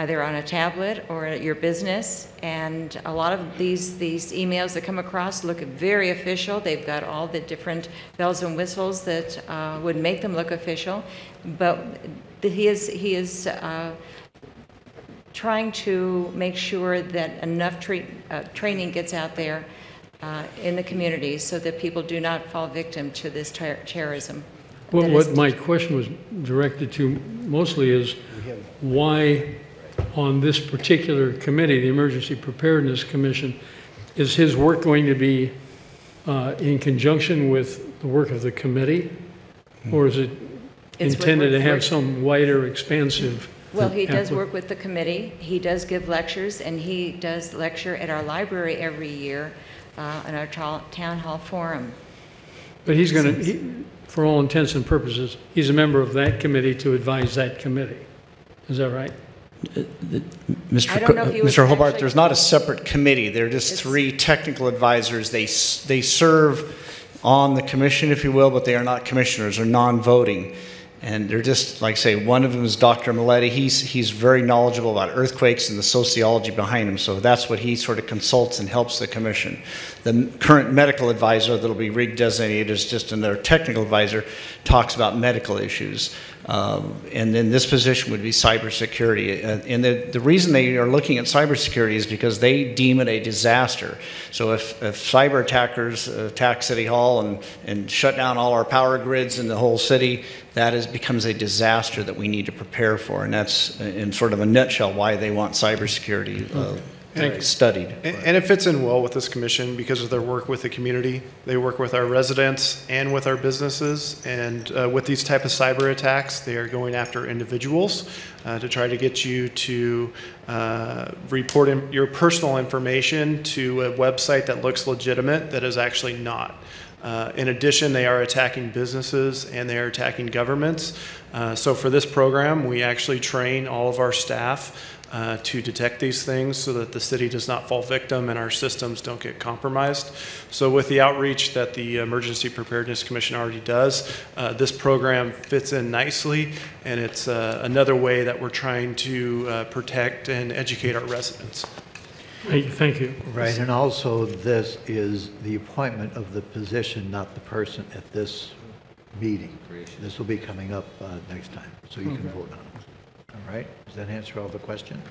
either on a tablet or at your business. And a lot of these, these emails that come across look very official. They've got all the different bells and whistles that uh, would make them look official. But th- he is, he is uh, trying to make sure that enough treat, uh, training gets out there uh, in the community so that people do not fall victim to this ter- terrorism. What, that is- what my question was directed to mostly is why on this particular committee, the Emergency Preparedness Commission, is his work going to be uh, in conjunction with the work of the committee? Or is it It's intended to have some wider, expansive? Well, he does appli- work with the committee, he does give lectures, and he does lecture at our library every year uh, in our town hall forum. But he's going to, for all intents and purposes, he's a member of that committee to advise that committee. Is that right? Mr. I don't know if you would Mr. Hobart, actually- there's not a separate committee. They're just three technical advisors. They, s- they serve on the commission, if you will, but they are not commissioners, they're non-voting. And they're just, like I say, one of them is Dr. Maletti. He's, he's very knowledgeable about earthquakes and the sociology behind them. So that's what he sort of consults and helps the commission. The m- current medical advisor that'll be redesignated as just another technical advisor talks about medical issues. Um, And then this position would be cybersecurity. Uh, And the, the reason they are looking at cybersecurity is because they deem it a disaster. So if, if cyber attackers attack City Hall and, and shut down all our power grids in the whole city, that is, becomes a disaster that we need to prepare for. And that's, uh, in sort of a nutshell, why they want cybersecurity uh, Thank you. studied. And and it fits in well with this commission because of their work with the community. They work with our residents and with our businesses. And uh, with these type of cyber attacks, they are going after individuals uh, to try to get you to uh, report in- your personal information to a website that looks legitimate that is actually not. Uh, In addition, they are attacking businesses and they are attacking governments. Uh, So for this program, we actually train all of our staff uh, to detect these things so that the city does not fall victim and our systems don't get compromised. So with the outreach that the Emergency Preparedness Commission already does, uh, this program fits in nicely and it's uh, another way that we're trying to uh, protect and educate our residents. Thank you, thank you. Right, and also this is the appointment of the position, not the person at this meeting. This will be coming up uh, next time, so you can Mhm. vote on it. All right, does that answer all the questions?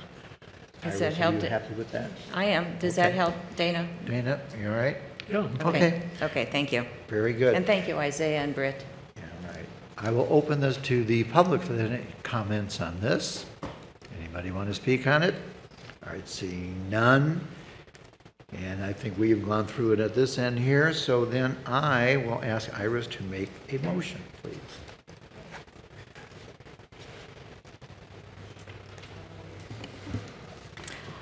Does Iris, that help? Are you to- happy with that? I am. Does that Okay. help, Dana? Dana, you all right? Yeah. Okay, Okay, thank you. very good. And thank you, Isaiah and Britt. All right. I will open this to the public for any comments on this. Anybody want to speak on it? All right, seeing none. And I think we've gone through it at this end here, so then I will ask Iris to make a motion, please.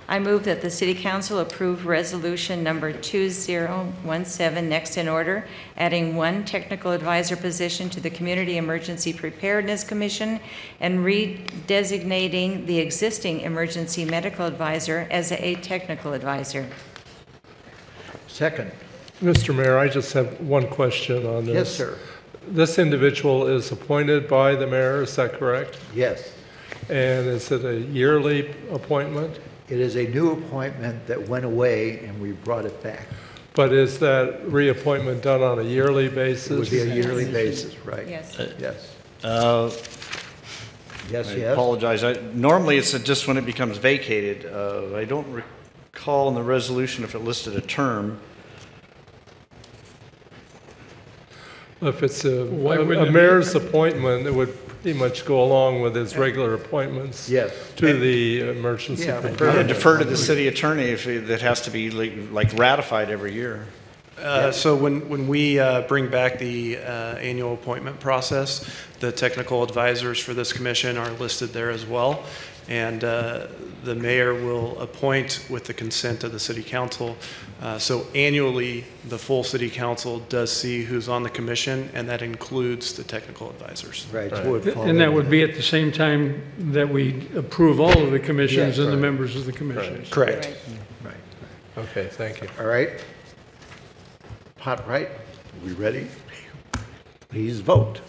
I move that the City Council approve Resolution Number 2017, next in order, adding one technical advisor position to the Community Emergency Preparedness Commission and redesignating the existing emergency medical advisor as a technical advisor. Second. Mr. Mayor, I just have one question on this. Yes, sir. This individual is appointed by the mayor, is that correct? Yes. And is it a yearly appointment? It is a new appointment that went away and we brought it back. But is that reappointment done on a yearly basis? It would be a yearly basis, right? Yes. Yes. Uh, Yes, I yes. apologize. I- Normally, it's just when it becomes vacated. Uh, I don't recall in the resolution if it listed a term. If it's a, Why a wouldn't it a be- mayor's appointment, it would pretty much go along with his regular appointments. Yes. To the emergency. Yeah, I would preparedness. defer to the city attorney if it- that has to be like- like ratified every year. Uh, So when, when we uh, bring back the uh, annual appointment process, the technical advisors for this commission are listed there as well. And uh, the mayor will appoint with the consent of the city council. Uh, So annually, the full city council does see who's on the commission, and that includes the technical advisors. Right. so it would fall And that in. would be at the same time that we approve all of the commissions Yes, and the members of the commissions. Correct. Right. Okay, thank you. All right. Pot right, are we ready? Please vote.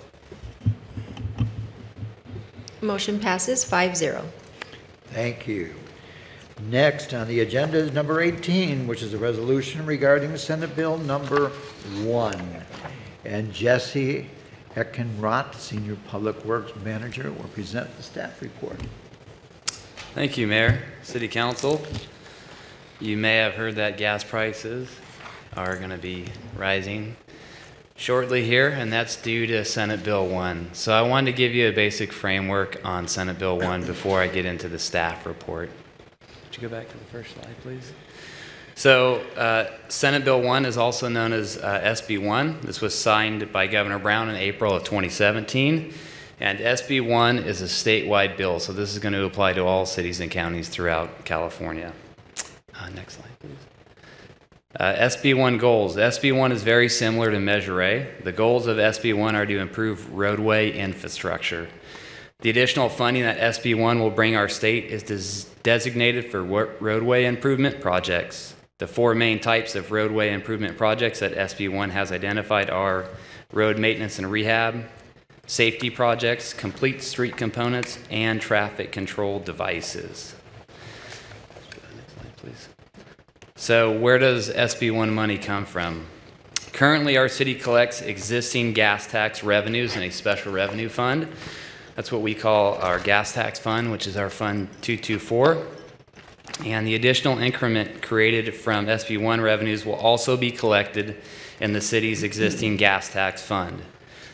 Motion passes 5-0. Thank you. Next on the agenda is number 18, which is a resolution regarding Senate Bill number 1. And Jesse Eckenrott, Senior Public Works Manager, will present the staff report. Thank you, Mayor, City Council. You may have heard that gas prices are going to be rising shortly here, and that's due to Senate Bill 1. So I wanted to give you a basic framework on Senate Bill 1 before I get into the staff report. Could you go back to the first slide, please? So, uh, Senate Bill 1 is also known as uh, SB 1. This was signed by Governor Brown in April of 2017. And SB 1 is a statewide bill, so this is going to apply to all cities and counties throughout California. Uh, next slide, please. Uh, SB 1 goals. SB 1 is very similar to Measure A. The goals of SB 1 are to improve roadway infrastructure. The additional funding that SB 1 will bring our state is des- designated for roadway improvement projects. The four main types of roadway improvement projects that SB 1 has identified are road maintenance and rehab, safety projects, complete street components, and traffic control devices. Please. So, where does SB1 money come from? Currently, our city collects existing gas tax revenues in a special revenue fund. That's what we call our gas tax fund, which is our Fund 224. And the additional increment created from SB1 revenues will also be collected in the city's existing gas tax fund.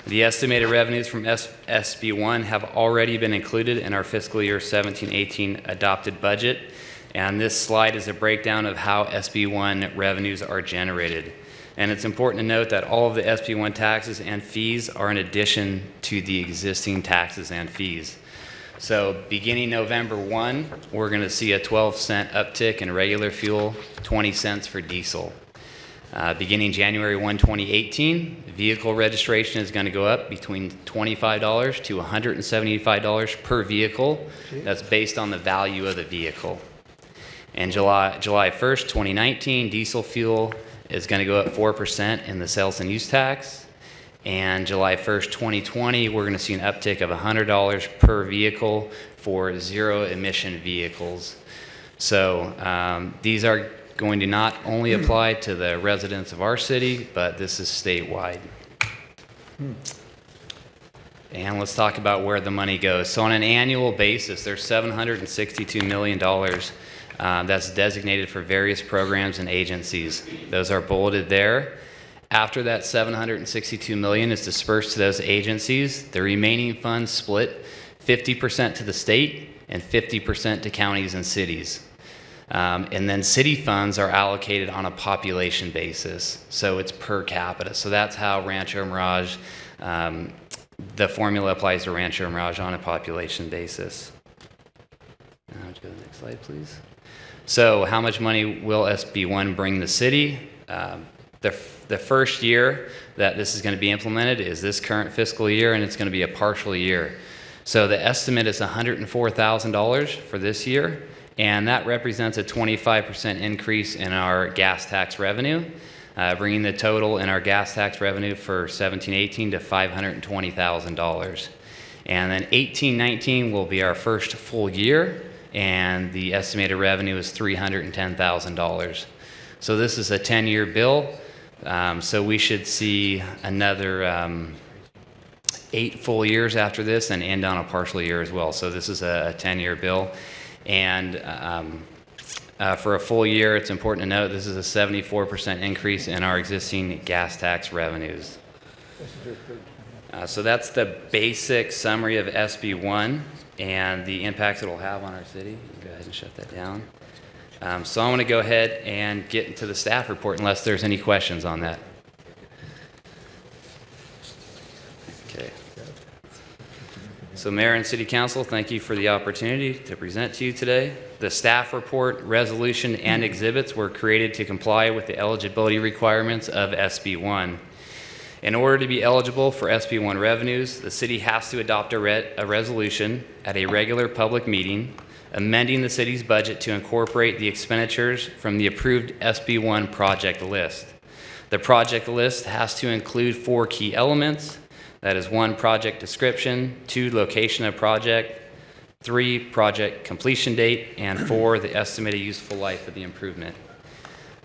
The estimated revenues from S- SB1 have already been included in our fiscal year 17-18 adopted budget, and this slide is a breakdown of how SB1 revenues are generated. And it's important to note that all of the SB1 taxes and fees are in addition to the existing taxes and fees. So beginning November 1, we're going to see a 12 cent uptick in regular fuel, 20 cents for diesel. Uh, beginning January 1, 2018, vehicle registration is going to go up between $25 to $175 per vehicle. That's based on the value of the vehicle. And July, July 1st, 2019, diesel fuel is going to go up 4% in the sales and use tax. And July 1st, 2020, we're going to see an uptick of $100 per vehicle for zero emission vehicles. So um, these are going to not only apply to the residents of our city, but this is statewide. And let's talk about where the money goes. So on an annual basis, there's $762 million uh, that's designated for various programs and agencies. Those are bulleted there. After that 762 million is dispersed to those agencies, the remaining funds split 50% to the state and 50% to counties and cities. Um, and then city funds are allocated on a population basis, so it's per capita. So that's how Rancho Mirage, um, the formula applies to Rancho Mirage on a population basis. Now, go to the next slide, please. So, how much money will SB1 bring the city? Um, the, the first year that this is going to be implemented is this current fiscal year, and it's going to be a partial year. So, the estimate is $104,000 for this year, and that represents a 25% increase in our gas tax revenue, uh, bringing the total in our gas tax revenue for 1718 to $520,000. And then 1819 will be our first full year, and the estimated revenue is $310,000. So this is a 10-year bill, um, so we should see another um, eight full years after this and end on a partial year as well. So this is a 10-year bill. And um, uh, for a full year, it's important to note this is a 74% increase in our existing gas tax revenues. Uh, so that's the basic summary of SB1 and the impacts it'll have on our city. Go ahead and shut that down. Um, so I'm going to go ahead and get into the staff report unless there's any questions on that. Okay. So Mayor and City Council, thank you for the opportunity to present to you today. The staff report, resolution, and exhibits were created to comply with the eligibility requirements of SB1. In order to be eligible for SB1 revenues, the city has to adopt a, re a, resolution at a regular public meeting amending the city's budget to incorporate the expenditures from the approved SB1 project list. The project list has to include four key elements. That is one, project description, two, location of project, three, project completion date, and four, the estimated useful life of the improvement.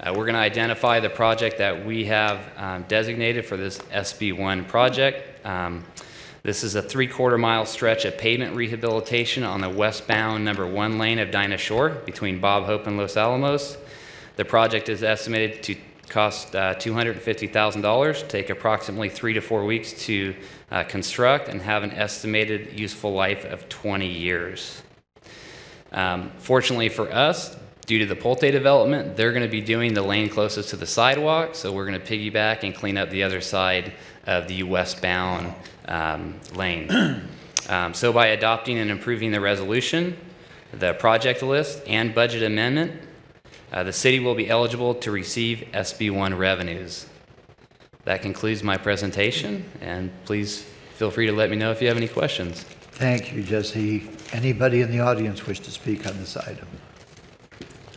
Uh, we're going to identify the project that we have um, designated for this SB1 project. Um, this is a three quarter mile stretch of pavement rehabilitation on the westbound number one lane of Dinah Shore between Bob Hope and Los Alamos. The project is estimated to cost uh, $250,000, take approximately three to four weeks to uh, construct, and have an estimated useful life of 20 years. Um, fortunately for us, due to the Pulte development, they're going to be doing the lane closest to the sidewalk, so we're going to piggyback and clean up the other side of the westbound um, lane. um, so by adopting and improving the resolution, the project list, and budget amendment, uh, the city will be eligible to receive SB1 revenues. That concludes my presentation, and please feel free to let me know if you have any questions. Thank you, Jesse. Anybody in the audience wish to speak on this item?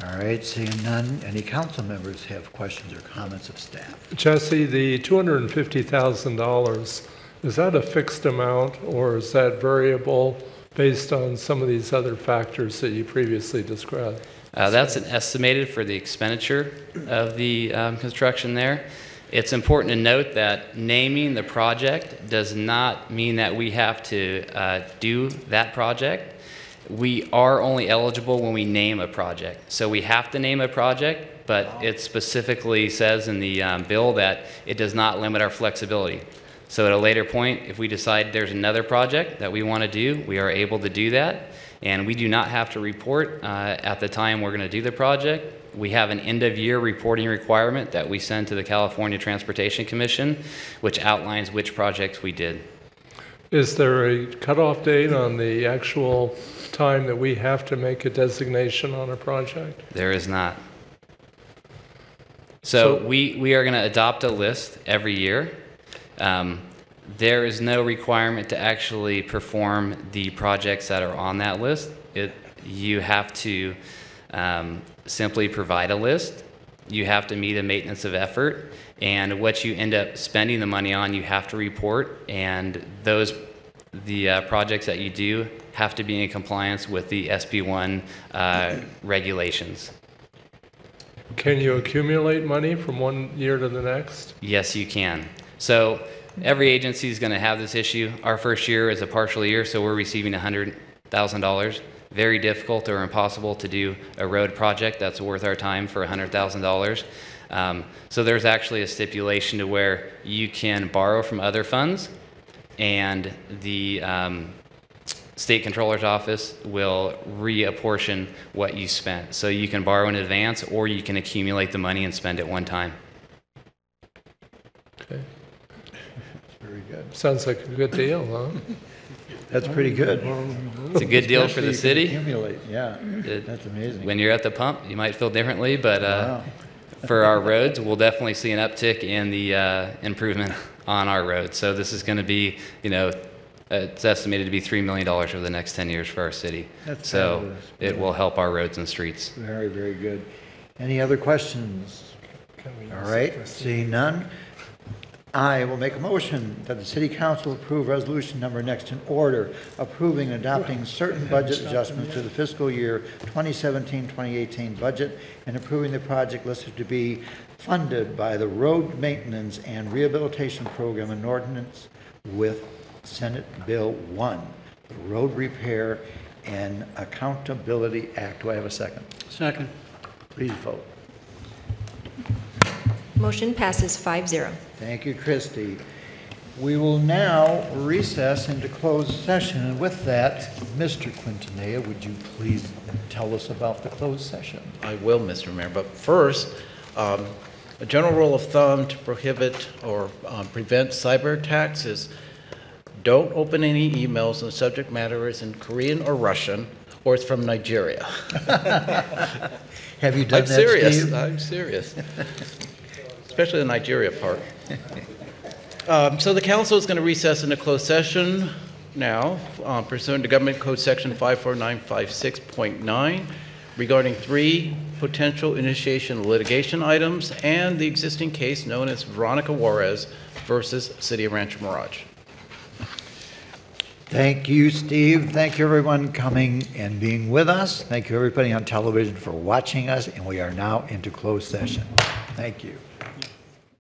All right, seeing none, any council members have questions or comments of staff? Jesse, the $250,000, is that a fixed amount or is that variable based on some of these other factors that you previously described? Uh, that's an estimated for the expenditure of the um, construction there. It's important to note that naming the project does not mean that we have to uh, do that project. We are only eligible when we name a project. So we have to name a project, but it specifically says in the um, bill that it does not limit our flexibility. So at a later point, if we decide there's another project that we want to do, we are able to do that. And we do not have to report uh, at the time we're going to do the project. We have an end-of-year reporting requirement that we send to the California Transportation Commission, which outlines which projects we did. Is there a cutoff date on the actual time that we have to make a designation on a project? There is not. So, we, we are going to adopt a list every year. Um, there is no requirement to actually perform the projects that are on that list. It, you have to um, simply provide a list. You have to meet a maintenance of effort. And what you end up spending the money on, you have to report. And those, the uh, projects that you do have to be in compliance with the SB1 uh, regulations. Can you accumulate money from one year to the next? Yes, you can. So every agency is going to have this issue. Our first year is a partial year, so we're receiving $100,000. Very difficult or impossible to do a road project that's worth our time for $100,000. Um, so there's actually a stipulation to where you can borrow from other funds, and the um, state controller's office will reapportion what you spent. So you can borrow in advance, or you can accumulate the money and spend it one time. Okay. Very good. Sounds like a good deal, huh? That's pretty good. It's a good deal for the city. Accumulate, yeah. It- That's amazing. When you're at the pump, you might feel differently, but uh, Wow. For our roads, we'll definitely see an uptick in the uh, improvement on our roads. So this is going to be, you know, it's estimated to be $3 million over the next 10 years for our city. That's So fabulous. it will help our roads and streets. Very, very good. Any other questions? All right, seeing none, I will make a motion that the city council approve resolution number next in order, approving and adopting certain budget adjustments to the fiscal year 2017-2018 budget and approving the project listed to be funded by the Road Maintenance and Rehabilitation Program and Ordinance with Senate Bill 1, the Road Repair and Accountability Act. Do I have a second? Second. Please vote. Motion passes 5-0. Thank you, Christie. We will now recess into closed session, and with that, Mr. Quintanilla, would you please tell us about the closed session? I will, Mr. Mayor, but first, um, a general rule of thumb to prohibit or um, prevent cyber attacks is don't open any emails and the subject matter is in Korean or Russian, or it's from Nigeria. Have you done that? I'm that, serious. Steve? I'm serious. Especially the Nigeria part. Um, So the council is going to recess into closed session now uh, pursuant to Government Code Section 54956.9 regarding three potential initiation litigation items and the existing case known as Veronica Juarez versus City of Rancho Mirage. Thank you, Steve. Thank you, everyone, coming and being with us. Thank you, everybody on television, for watching us, and we are now into closed session. Thank you.